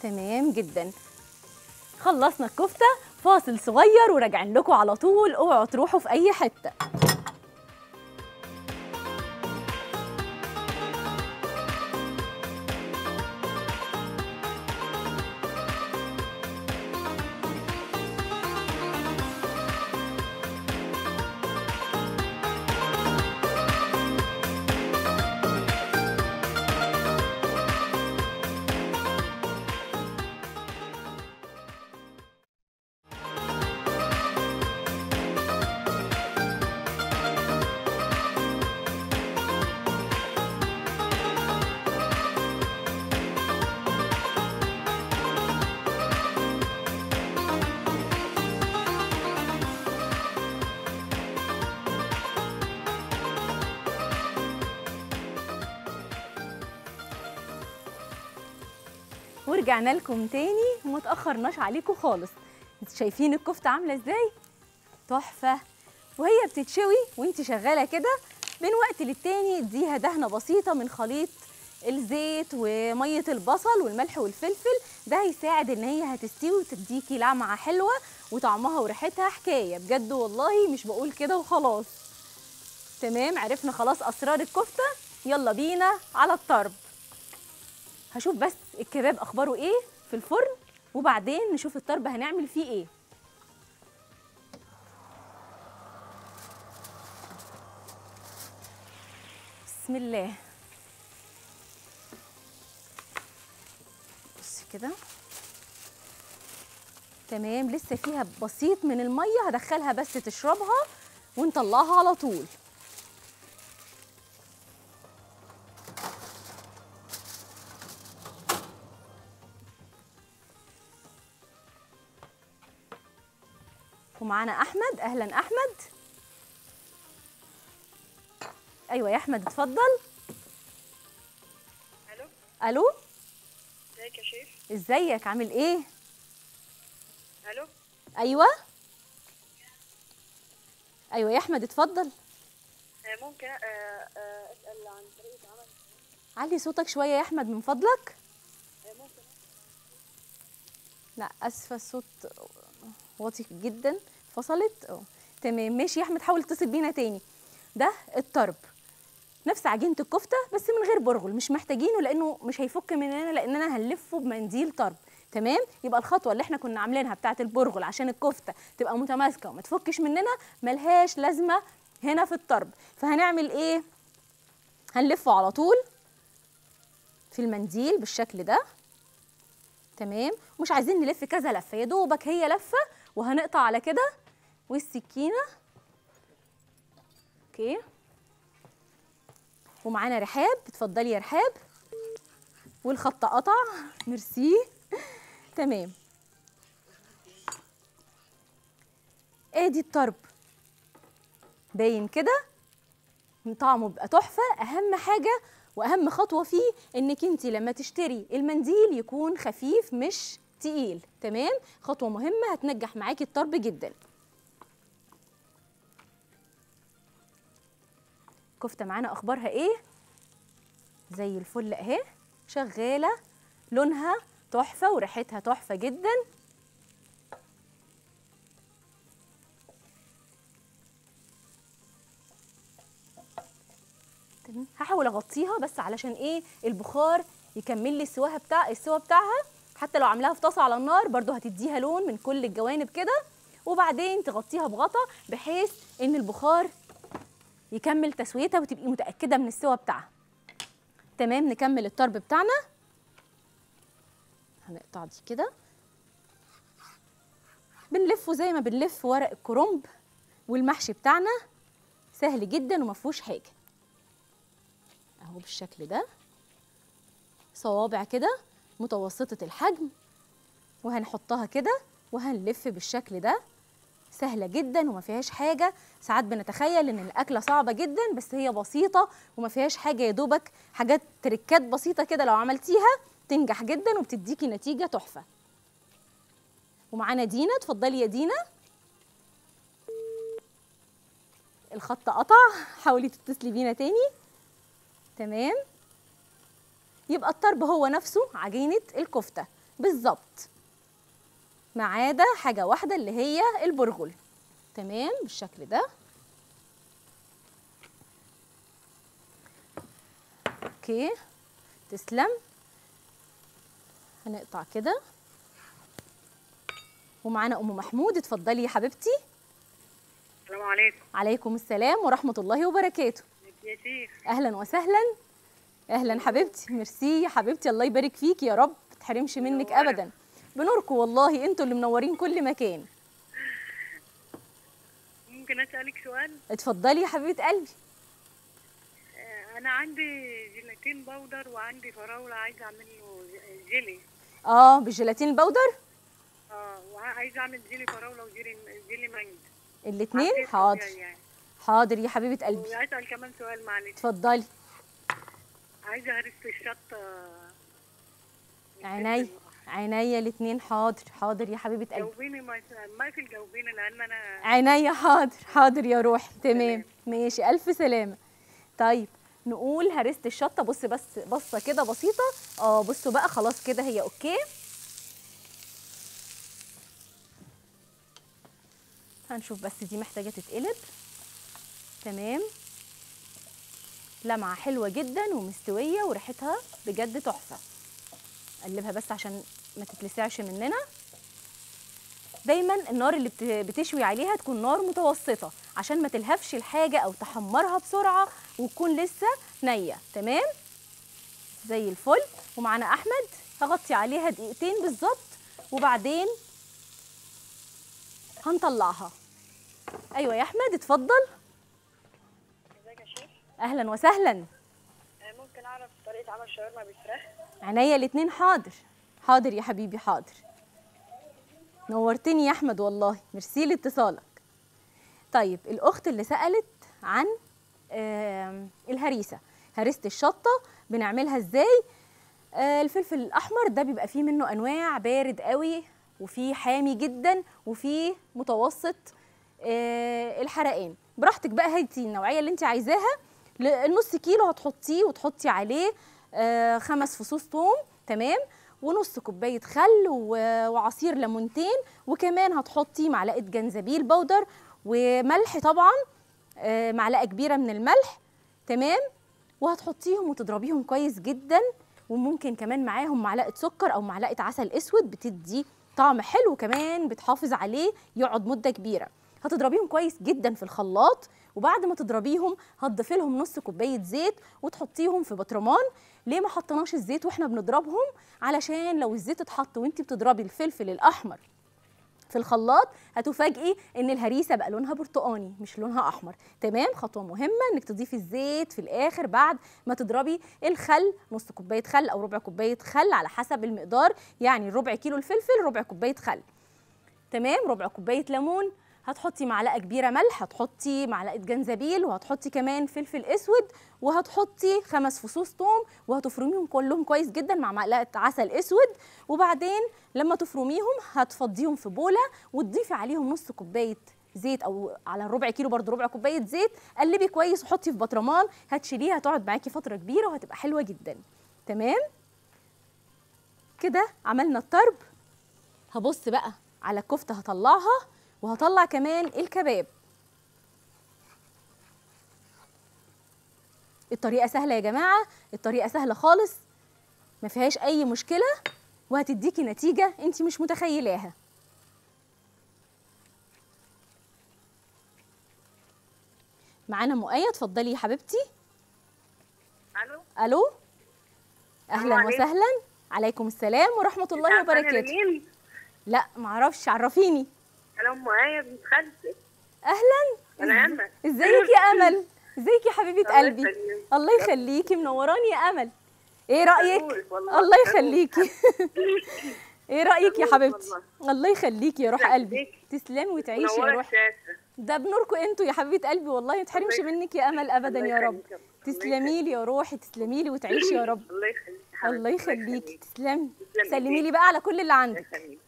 Speaker 1: تمام جدا. خلصنا الكفتة فاصل صغير وراجعين لكم على طول. اوعوا تروحوا في أي حتة. ورجعنا لكم تاني وما تاخرناش عليكم خالص. شايفين الكفتة عاملة إزاي؟ تحفة. وهي بتتشوي وانت شغالة كده من وقت للتاني اديها دهنه بسيطة من خليط الزيت ومية البصل والملح والفلفل. ده هيساعد ان هي هتستوي وتديكي لمعة حلوة وطعمها وريحتها حكاية. بجد والله مش بقول كده وخلاص. تمام؟ عرفنا خلاص أسرار الكفتة. يلا بينا على الطرب. هشوف بس الكباب أخباره إيه في الفرن وبعدين نشوف الطرب هنعمل فيه إيه. بسم الله. بصي كده. تمام لسه فيها بسيط من المية هدخلها بس تشربها ونطلعها على طول. ومعانا أحمد. أهلا أحمد. أيوه يا أحمد اتفضل.
Speaker 2: ألو؟
Speaker 1: ألو؟
Speaker 2: إزيك يا شيف
Speaker 1: إزيك؟ عامل إيه؟
Speaker 2: ألو؟
Speaker 1: أيوه. أيوه يا أحمد اتفضل.
Speaker 2: آه، ممكن آه، آه، أسأل عن طريقة عمل؟
Speaker 1: علي صوتك شوية يا أحمد من فضلك.
Speaker 2: ممكن.
Speaker 1: لا آسفة الصوت واطي جدا. فصلت آه تمام ماشي يا أحمد حاول تتصل بينا تاني. ده الطرب. نفس عجينة الكفتة بس من غير برغل مش محتاجينه لأنه مش هيفك مننا لاننا هنلفه بمنديل طرب. تمام؟ يبقى الخطوة اللي إحنا كنا عاملينها بتاعة البرغل عشان الكفتة تبقى متماسكة وما تفكش مننا ملهاش لازمة هنا في الطرب. فهنعمل إيه؟ هنلفه على طول في المنديل بالشكل ده. تمام؟ مش عايزين نلف كذا لفة يا دوبك هي لفة وهنقطع على كده والسكينة. أوكي. ومعانا رحاب. اتفضلي يا رحاب. والخط قطع. ميرسي. تمام. ادي الطرب. باين كده. طعمه بيبقى تحفة. أهم حاجة وأهم خطوة فيه إنك انت لما تشتري المنديل يكون خفيف مش تقيل. تمام؟ خطوة مهمة. هتنجح معاكي الطرب جدا. كفته معانا أخبارها إيه؟ زي الفل أهي شغالة لونها تحفة وريحتها تحفة جدا. هحاول أغطيها بس علشان إيه؟ البخار يكمل لي السواها بتاع السوا بتاعها. حتى لو عاملاها في طاسة على النار برضو هتديها لون من كل الجوانب كده. وبعدين تغطيها بغطا بحيث إن البخار يكمل تسويتها وتبقي متأكدة من السوا بتاعها. تمام نكمل الطرب بتاعنا. هنقطع دي كده. بنلفه زي ما بنلف ورق الكرنب والمحشي بتاعنا. سهل جدا وما فيهوش حاجة. أهو بالشكل ده. صوابع كده متوسطة الحجم. وهنحطها كده وهنلف بالشكل ده. سهلة جدا وما فيهاش حاجة. ساعات بنتخيل إن الأكلة صعبة جدا بس هي بسيطة وما فيهاش حاجة يا دوبك حاجات تركات بسيطة كده لو عملتيها تنجح جدا وبتديكي نتيجة تحفة. ومعانا دينا؟ اتفضلي يا دينا. الخط قطع. حاولي تتصلي بينا تاني. تمام. يبقى الطرب هو نفسه عجينة الكفتة. بالظبط. ما عدا حاجة واحدة اللي هي البرغل تمام؟ بالشكل ده. أوكي. تسلم. هنقطع كده. ومعانا أم محمود. اتفضلي يا حبيبتي.
Speaker 2: السلام عليكم.
Speaker 1: عليكم السلام ورحمة الله وبركاته.
Speaker 2: يا شيخ.
Speaker 1: أهلا وسهلا. أهلا حبيبتي. ميرسي يا حبيبتي. الله يبارك فيك يا رب. ما تحرمش منك. ابدا. بنوركم والله أنتوا اللي منورين كل مكان.
Speaker 2: ممكن أسألك سؤال؟
Speaker 1: اتفضلي يا حبيبة قلبي.
Speaker 2: آه، أنا عندي جيلاتين بودر وعندي فراولة عايزة اعمل له جيلي.
Speaker 1: آه بالجيلاتين البودر
Speaker 2: آه وعايزة أعمل جيلي فراولة وجيلي جيلي مانجا.
Speaker 1: الاتنين؟
Speaker 2: عصير
Speaker 1: حاضر.
Speaker 2: يعني.
Speaker 1: حاضر يا حبيبة قلبي.
Speaker 2: وأسأل كمان سؤال معلش.
Speaker 1: اتفضلي.
Speaker 2: عايزة هرس الشطه
Speaker 1: عيني. عينيا الاتنين حاضر حاضر يا حبيبة قلبي.
Speaker 2: جاوبيني ما ما في الجاوبيني لأن أنا
Speaker 1: عينيا حاضر حاضر يا روحي تمام. ماشي. ألف سلامة. طيب نقول هرست الشطة. بص بس بصة كده بسيطة. آه بصوا بقى خلاص كده هي أوكي. هنشوف بس دي محتاجة تتقلب. تمام. لمعة حلوة جدا ومستوية وريحتها بجد تحفة. قلبها بس عشان ما تتلسعش مننا. دايما النار اللي بت- بتشوي عليها تكون نار متوسطة عشان ما تلهفش الحاجة أو تحمرها بسرعة وتكون لسه نية تمام؟ زي الفل. ومعانا أحمد هغطي عليها دقيقتين بالظبط وبعدين هنطلعها. أيوه يا أحمد اتفضل.
Speaker 2: إزيك يا شيخ؟
Speaker 1: أهلا وسهلا.
Speaker 2: ممكن أعرف طريقة عمل شاورما بالفراخ؟
Speaker 1: عينيا الاتنين حاضر. حاضر يا حبيبي حاضر. نورتني يا أحمد والله ميرسي لاتصالك طيب الأخت اللي سألت عن الهريسة. هريسة الشطة بنعملها إزاي؟ آه، الفلفل الأحمر ده بيبقى فيه منه أنواع بارد قوي وفيه حامي جدا وفيه متوسط آه، الحرقان. براحتك بقى هاتي النوعية اللي انت عايزاها. النص كيلو هتحطيه وتحطي عليه آه، خمس فصوص ثوم تمام؟ ونص كوباية خل وعصير ليمونتين وكمان هتحطي معلقة جنزبيل بودر وملح طبعا آه، معلقة كبيرة من الملح تمام؟ وهتحطيهم وتضربيهم كويس جدا وممكن كمان معاهم معلقة سكر أو معلقة عسل أسود بتدي طعم حلو كمان بتحافظ عليه يقعد مدة كبيرة. هتضربيهم كويس جدا في الخلاط وبعد ما تضربيهم هتضيفي لهم نص كوباية زيت وتحطيهم في بطرمان ليه ما حطيناش الزيت وإحنا بنضربهم؟ علشان لو الزيت اتحط وانت بتضربي الفلفل الأحمر في الخلاط هتفاجئي إن الهريسة بقى لونها برتقاني مش لونها أحمر. تمام؟ خطوة مهمة إنك تضيفي الزيت في الآخر بعد ما تضربي الخل نص كوباية خل أو ربع كوباية خل على حسب المقدار يعني ربع كيلو الفلفل ربع كوباية خل. تمام؟ ربع كوباية ليمون هتحطي معلقة كبيرة ملح هتحطي معلقة جنزبيل وهتحطي كمان فلفل أسود وهتحطي خمس فصوص ثوم وهتفرميهم كلهم كويس جدا مع معلقة عسل أسود. وبعدين لما تفرميهم هتفضيهم في بولة وتضيفي عليهم نص كوباية زيت أو على الربع كيلو برضو ربع كوباية زيت. قلبي كويس وحطي في بطرمان هتشيليها هتقعد معاكي فترة كبيرة وهتبقى حلوة جدا. تمام؟ كده عملنا الطرب. هبص بقى على الكفتة هطلعها. وهطلع كمان الكباب. الطريقة سهلة يا جماعة. الطريقة سهلة خالص. ما فيهاش أي مشكلة وهتديكي نتيجة انت مش متخيلاها. معانا مؤيد؟ اتفضلي يا حبيبتي.
Speaker 2: ألو؟
Speaker 1: ألو؟ أهلا
Speaker 2: عليكم.
Speaker 1: وسهلا. عليكم السلام ورحمة الله وبركاته؟ لا معرفش عرفيني.
Speaker 2: أنا ام إيه بنت خالتي
Speaker 1: أهلا.
Speaker 2: أنا أمل.
Speaker 1: إزيك يا أمل؟ إزيك يا حبيبة
Speaker 2: الله
Speaker 1: قلبي. الله يخليكي منوراني يا أمل.
Speaker 2: إيه رأيك.
Speaker 1: الله. يخليكي. إيه رأيك يا حبيبتي. الله يخليكي يا روح قلبي. تسلمي وتعيشي يا روح. ده بنوركم أنتوا يا حبيبة قلبي والله ما تحرمش منك يا أمل ابدا يا رب. تسلمي لي يا روحي تسلمي لي وتعيشي يا رب.
Speaker 2: الله يخليك يا حبيبتي.
Speaker 1: الله يخليكي تسلمي. سلمي لي. بقى على كل اللي عندك.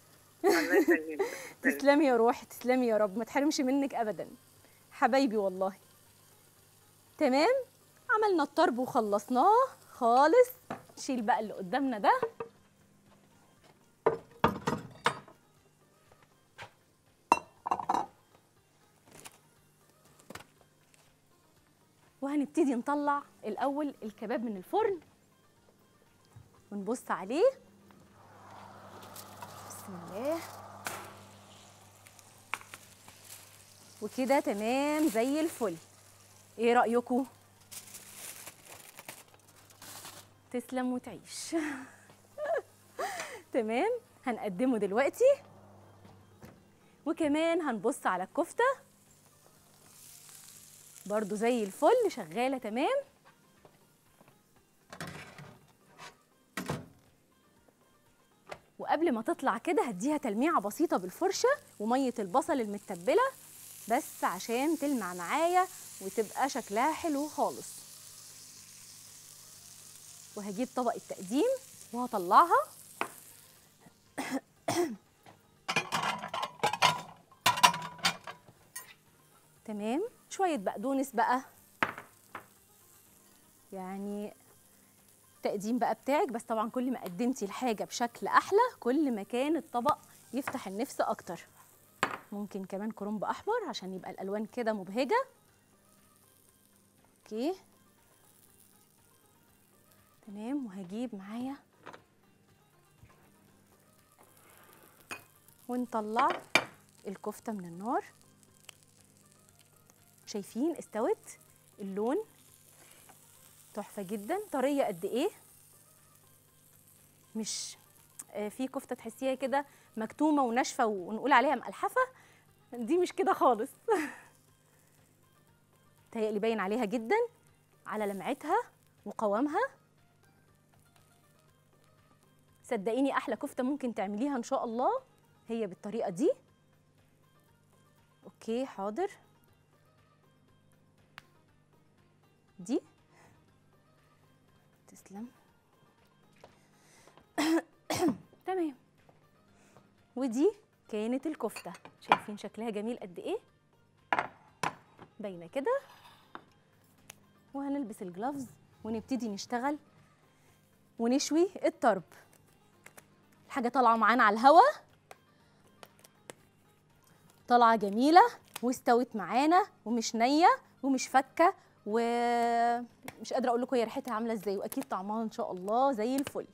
Speaker 1: تسلمي يا روحي تسلمي يا رب. ما تحرمش منك ابدا. حبايبي والله. تمام؟ عملنا الطرب وخلصناه. خالص. نشيل بقى اللي قدامنا ده. وهنبتدي نطلع الأول الكباب من الفرن ونبص عليه. بسم الله وكده تمام زي الفل. إيه رأيكم تسلم وتعيش. تمام هنقدمه دلوقتي. وكمان هنبص على الكفتة. برضو زي الفل شغالة تمام. وقبل ما تطلع كده هديها تلميعة بسيطة بالفرشة ومية البصل المتبلة بس عشان تلمع معايا وتبقى شكلها حلو خالص. وهجيب طبق التقديم وهطلعها. تمام. شوية بقدونس بقى. يعني التقديم بقى بتاعك بس طبعا كل ما قدمتي الحاجة بشكل أحلى كل ما كان الطبق يفتح النفس أكتر. ممكن كمان كرنب أحمر عشان يبقى الألوان كده مبهجة. أوكي. تمام وهجيب معايا. ونطلع الكفتة من النار. شايفين استوت اللون تحفة جدا. طرية قد إيه؟ مش آه، في كفتة تحسيها كده مكتومة وناشفة ونقول عليها مقلحفة؟ دي مش كده خالص. تهيألي باين عليها جدا. على لمعتها وقوامها. صدقيني أحلى كفتة ممكن تعمليها إن شاء الله هي بالطريقة دي. أوكي حاضر. دي. تسلم تمام. ودي كانت الكفتة. شايفين شكلها جميل قد إيه؟ باينة كده. وهنلبس الجلافز ونبتدي نشتغل ونشوي الطرب. الحاجة طالعة معانا على الهوا. طالعة جميلة واستوت معانا ومش نية ومش فكة ومش قادرة أقول لكم هي ريحتها عاملة إزاي وأكيد طعمها إن شاء الله زي الفل.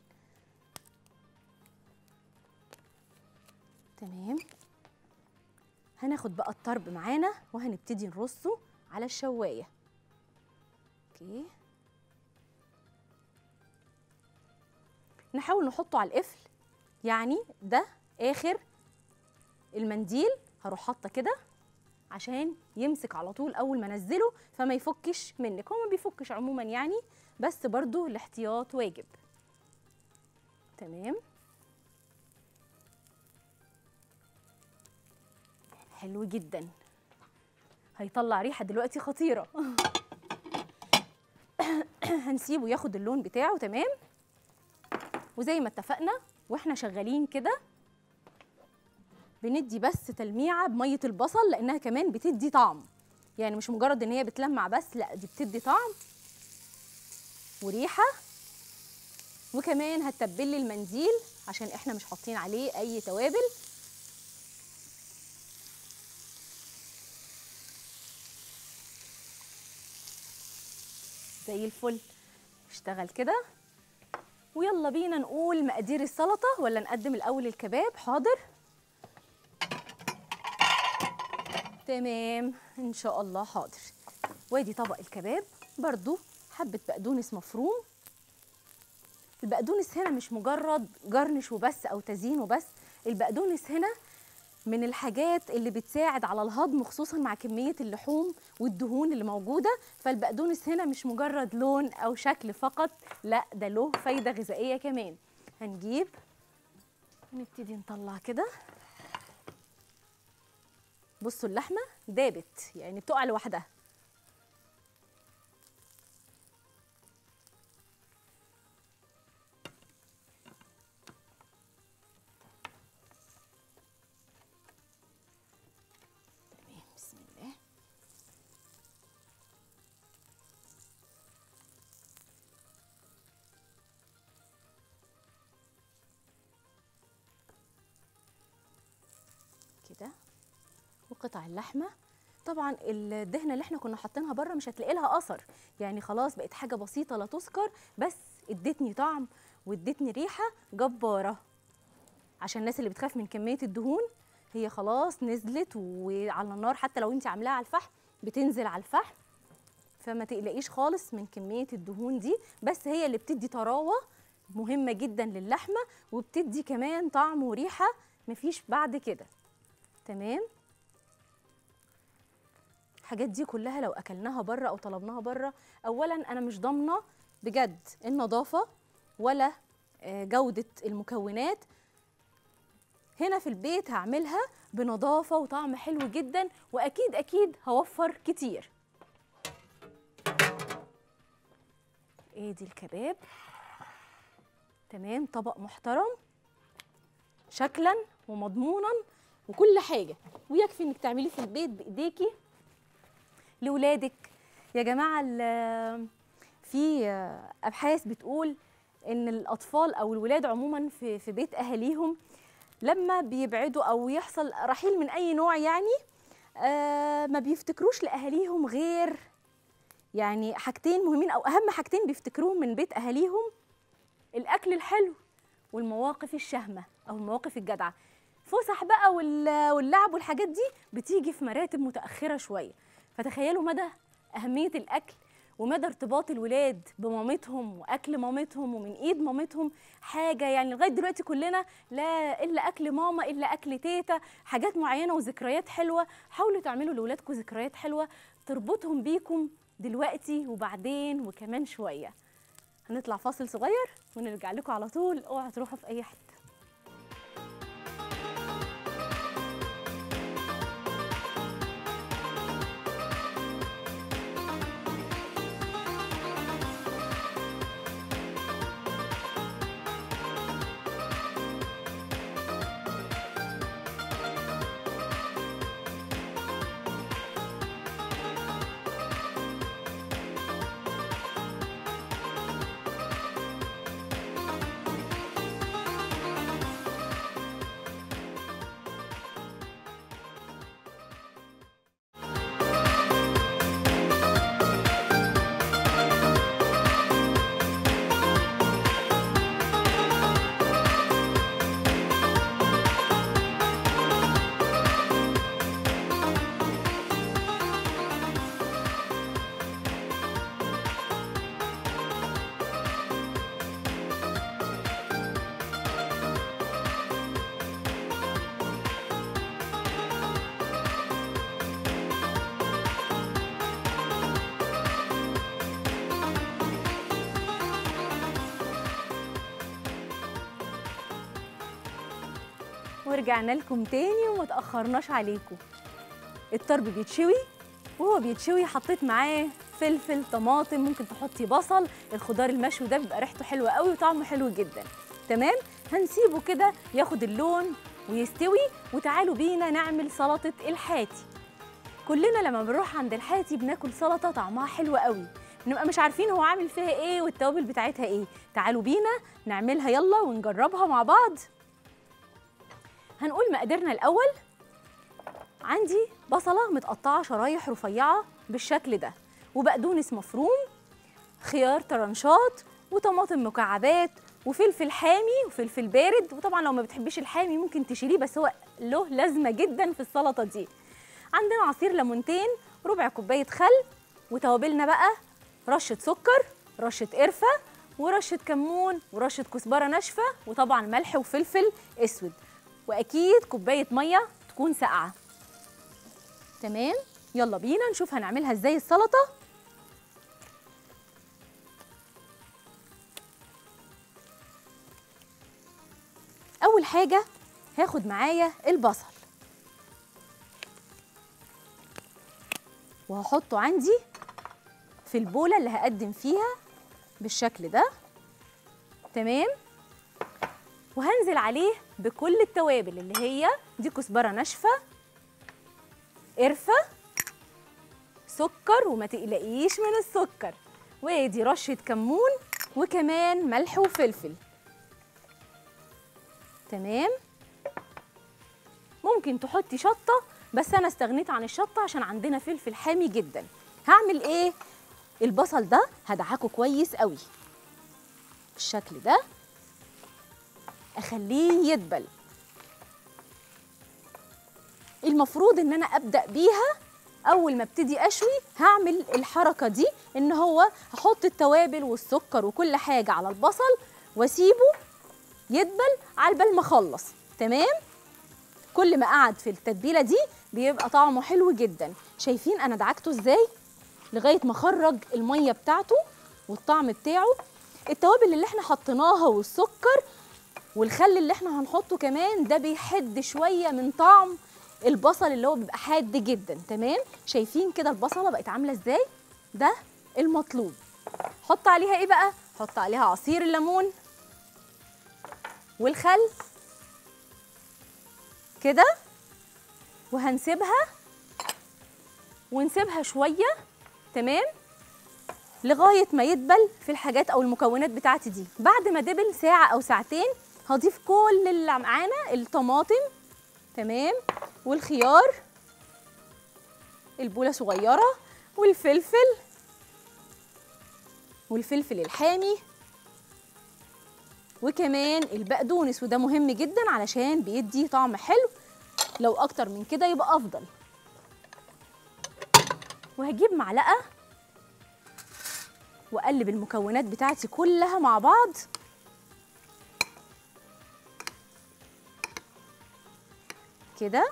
Speaker 1: تمام. هناخد بقى الطرب معانا وهنبتدي نرصه على الشواية. أوكي. نحاول نحطه على القفل. يعني ده آخر المنديل. هروح حاطة كده. عشان يمسك على طول أول ما أنزله فما يفكش منك. هو ما بيفكش عموما يعني بس برضو الاحتياط واجب. تمام؟ حلو جدا. هيطلع ريحة دلوقتي خطيرة. هنسيبه ياخد اللون بتاعه تمام؟ وزي ما اتفقنا وإحنا شغالين كده بندي بس تلميعة بمية البصل لأنها كمان بتدي طعم. يعني مش مجرد إن هي بتلمع بس لأ دي بتدي طعم وريحة. وكمان هتتبلي المنديل عشان إحنا مش حاطين عليه أي توابل. زي الفل. اشتغل كده. ويلا بينا نقول مقادير السلطة ولا نقدم الأول الكباب؟ حاضر. تمام إن شاء الله حاضر. وادي طبق الكباب برضو حبة بقدونس مفروم. البقدونس هنا مش مجرد جرنش وبس أو تزيين وبس البقدونس هنا من الحاجات اللي بتساعد على الهضم خصوصا مع كمية اللحوم والدهون اللي موجودة. فالبقدونس هنا مش مجرد لون أو شكل فقط لا ده له فايدة غذائية كمان. هنجيب ونبتدي نطلع كده. بصوا اللحمة دابت يعني بتقع لوحدها. اللحمة. طبعا الدهنة اللي إحنا كنا حاطينها بره مش هتلاقي لها أثر. يعني خلاص بقت حاجة بسيطة لا تذكر بس ادتني طعم وادتني ريحة جبارة. عشان الناس اللي بتخاف من كمية الدهون هي خلاص نزلت وعلى النار. حتى لو انت عاملاها على الفحم بتنزل على الفحم. فما تقلقيش خالص من كمية الدهون دي. بس هي اللي بتدي طراوة مهمة جدا للحمة وبتدي كمان طعم وريحة. مفيش بعد كده. تمام؟ الحاجات دي كلها لو أكلناها بره أو طلبناها بره اولا أنا مش ضامنة بجد النظافة ولا آه، جودة المكونات. هنا في البيت هعملها بنظافة وطعم حلو جدا وأكيد أكيد هوفر كتير. ادي الكباب؟ تمام طبق محترم شكلا ومضمونا وكل حاجة. ويكفي إنك تعمليه في البيت بإيديكي. لاولادك يا جماعة في أبحاث بتقول إن الأطفال أو الولاد عموما في في بيت أهاليهم لما بيبعدوا أو يحصل رحيل من أي نوع يعني آه ما بيفتكروش لأهاليهم غير يعني حاجتين مهمين أو أهم حاجتين بيفتكروهم من بيت أهاليهم الأكل الحلو والمواقف الشهمة أو المواقف الجدعة. فسح بقى وال- واللعب والحاجات دي بتيجي في مراتب متأخرة شوية. فتخيلوا مدى أهمية الأكل ومدى ارتباط الولاد بمامتهم وأكل مامتهم ومن إيد مامتهم حاجة يعني لغاية دلوقتي كلنا لا إلا أكل ماما إلا أكل تيتا حاجات معينة وذكريات حلوة. حاولوا تعملوا لاولادكم ذكريات حلوة تربطهم بيكم دلوقتي وبعدين وكمان شوية. هنطلع فاصل صغير ونرجع لكم على طول. اوعوا تروحوا في أي حتة. ورجعنا لكم تاني وما تأخرناش عليكم. الطرب بيتشوي وهو بيتشوي حطيت معاه فلفل طماطم ممكن تحطي بصل. الخضار المشوي ده بيبقى ريحته حلوة قوي وطعمه حلو جدا. تمام؟ هنسيبه كده ياخد اللون ويستوي وتعالوا بينا نعمل سلطة الحاتي. كلنا لما بنروح عند الحاتي بناكل سلطة طعمها حلو قوي. بنبقى مش عارفين هو عامل فيها إيه والتوابل بتاعتها إيه. تعالوا بينا نعملها يلا ونجربها مع بعض. هنقول مقاديرنا الأول. عندي بصلة متقطعة شرايح رفيعة بالشكل ده وبقدونس مفروم خيار طرنشات وطماطم مكعبات وفلفل حامي وفلفل بارد. وطبعا لو ما بتحبيش الحامي ممكن تشيليه بس هو له لازمة جدا في السلطة دي. عندنا عصير ليمونتين ربع كوباية خل وتوابلنا بقى رشة سكر رشة قرفة ورشة كمون ورشة كزبرة ناشفة وطبعا ملح وفلفل أسود. وأكيد كوباية مية تكون ساقعة. تمام؟ يلا بينا نشوف هنعملها إزاي السلطة. أول حاجة هاخد معايا البصل. وهحطه عندي في البولة اللي هقدم فيها بالشكل ده. تمام؟ وهنزل عليه بكل التوابل اللي هي دي كزبرة ناشفة قرفة سكر وما تقلقيش من السكر. وادي رشة كمون وكمان ملح وفلفل. تمام؟ ممكن تحطي شطة بس أنا استغنيت عن الشطة عشان عندنا فلفل حامي جدا. هعمل إيه؟ البصل ده هدعكه كويس قوي. بالشكل ده أخليه يدبل. المفروض إن أنا أبدأ بيها أول ما ابتدي أشوي هعمل الحركة دي إن هو هحط التوابل والسكر وكل حاجة على البصل وأسيبه يدبل على بال ما أخلص. تمام؟ كل ما قعد في التتبيلة دي بيبقى طعمه حلو جدا. شايفين أنا دعكته إزاي؟ لغاية ما خرج المية بتاعته والطعم بتاعه. التوابل اللي إحنا حطيناها والسكر والخل اللي إحنا هنحطه كمان ده بيحد شوية من طعم البصل اللي هو بيبقى حاد جدا تمام؟ شايفين كده البصلة بقت عاملة إزاي؟ ده المطلوب. حط عليها إيه بقى؟ حط عليها عصير الليمون والخل كده وهنسيبها ونسيبها شوية تمام؟ لغاية ما يدبل في الحاجات أو المكونات بتاعتي دي. بعد ما دبل ساعة أو ساعتين هضيف كل اللي معانا الطماطم تمام؟ والخيار البولة صغيرة والفلفل والفلفل الحامي وكمان البقدونس وده مهم جدا علشان بيدي طعم حلو. لو أكتر من كده يبقى أفضل. وهجيب معلقة وأقلب المكونات بتاعتي كلها مع بعض. كده.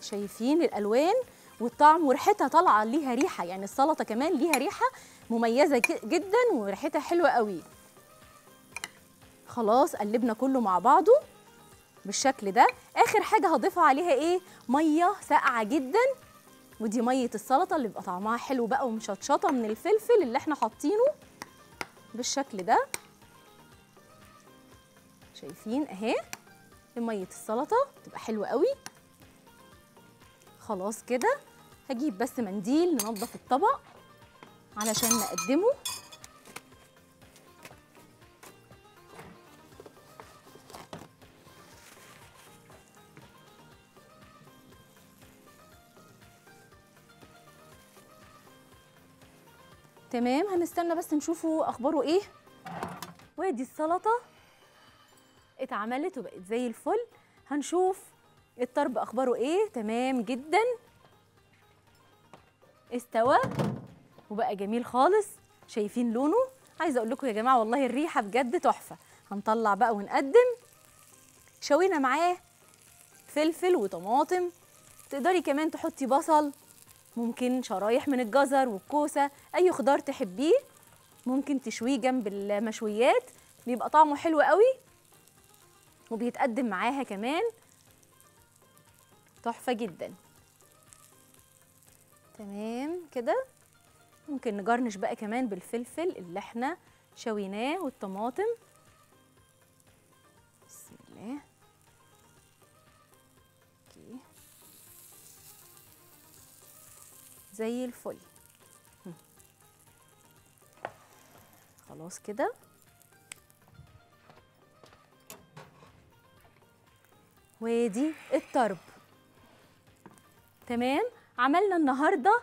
Speaker 1: شايفين الألوان والطعم وريحتها طالعة ليها ريحة يعني السلطة كمان ليها ريحة مميزة جدا وريحتها حلوة قوي. خلاص قلبنا كله مع بعضه بالشكل ده. آخر حاجة هضيفها عليها إيه؟ مية ساقعة جدا. ودي مية السلطة اللي بيبقى طعمها حلو بقى ومشطشطة من الفلفل اللي إحنا حاطينه بالشكل ده. شايفين اهي مية السلطة تبقى حلوة قوي. خلاص كده هجيب بس منديل ننضف الطبق علشان نقدمه. تمام هنستنى بس نشوفه أخباره إيه. وادي السلطة. اتعملت وبقت زي الفل. هنشوف الطرب أخباره إيه. تمام جدا. استوى. وبقى جميل خالص. شايفين لونه. عايزة أقول لكم يا جماعة والله الريحة بجد تحفة. هنطلع بقى ونقدم. شوينا معاه فلفل وطماطم. تقدري كمان تحطي بصل. ممكن شرايح من الجزر والكوسة. أي خضار تحبيه. ممكن تشويه جنب المشويات. بيبقى طعمه حلو قوي. وبيتقدم معاها كمان. تحفة جدا. تمام كده. ممكن نجرنش بقى كمان بالفلفل اللي إحنا شويناه والطماطم. بسم الله. أوكي. زي الفل. خلاص كده. وادي الطرب. تمام؟ عملنا النهارده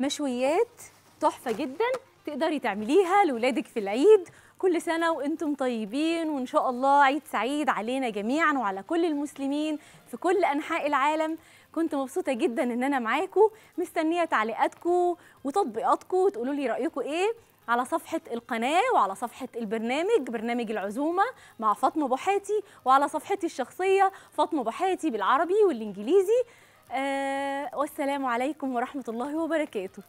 Speaker 1: مشويات تحفة جدا تقدري تعمليها لولادك في العيد. كل سنة وإنتم طيبين وإن شاء الله عيد سعيد علينا جميعا وعلى كل المسلمين في كل أنحاء العالم. كنت مبسوطة جدا إن أنا معاكم. مستنية تعليقاتكم وتطبيقاتكم تقولوا لي رأيكم إيه. على صفحة القناة وعلى صفحة البرنامج برنامج العزومة مع فاطمة بوحاتي وعلى صفحتي الشخصية فاطمة بوحاتي بالعربي والإنجليزي. آه والسلام عليكم ورحمة الله وبركاته.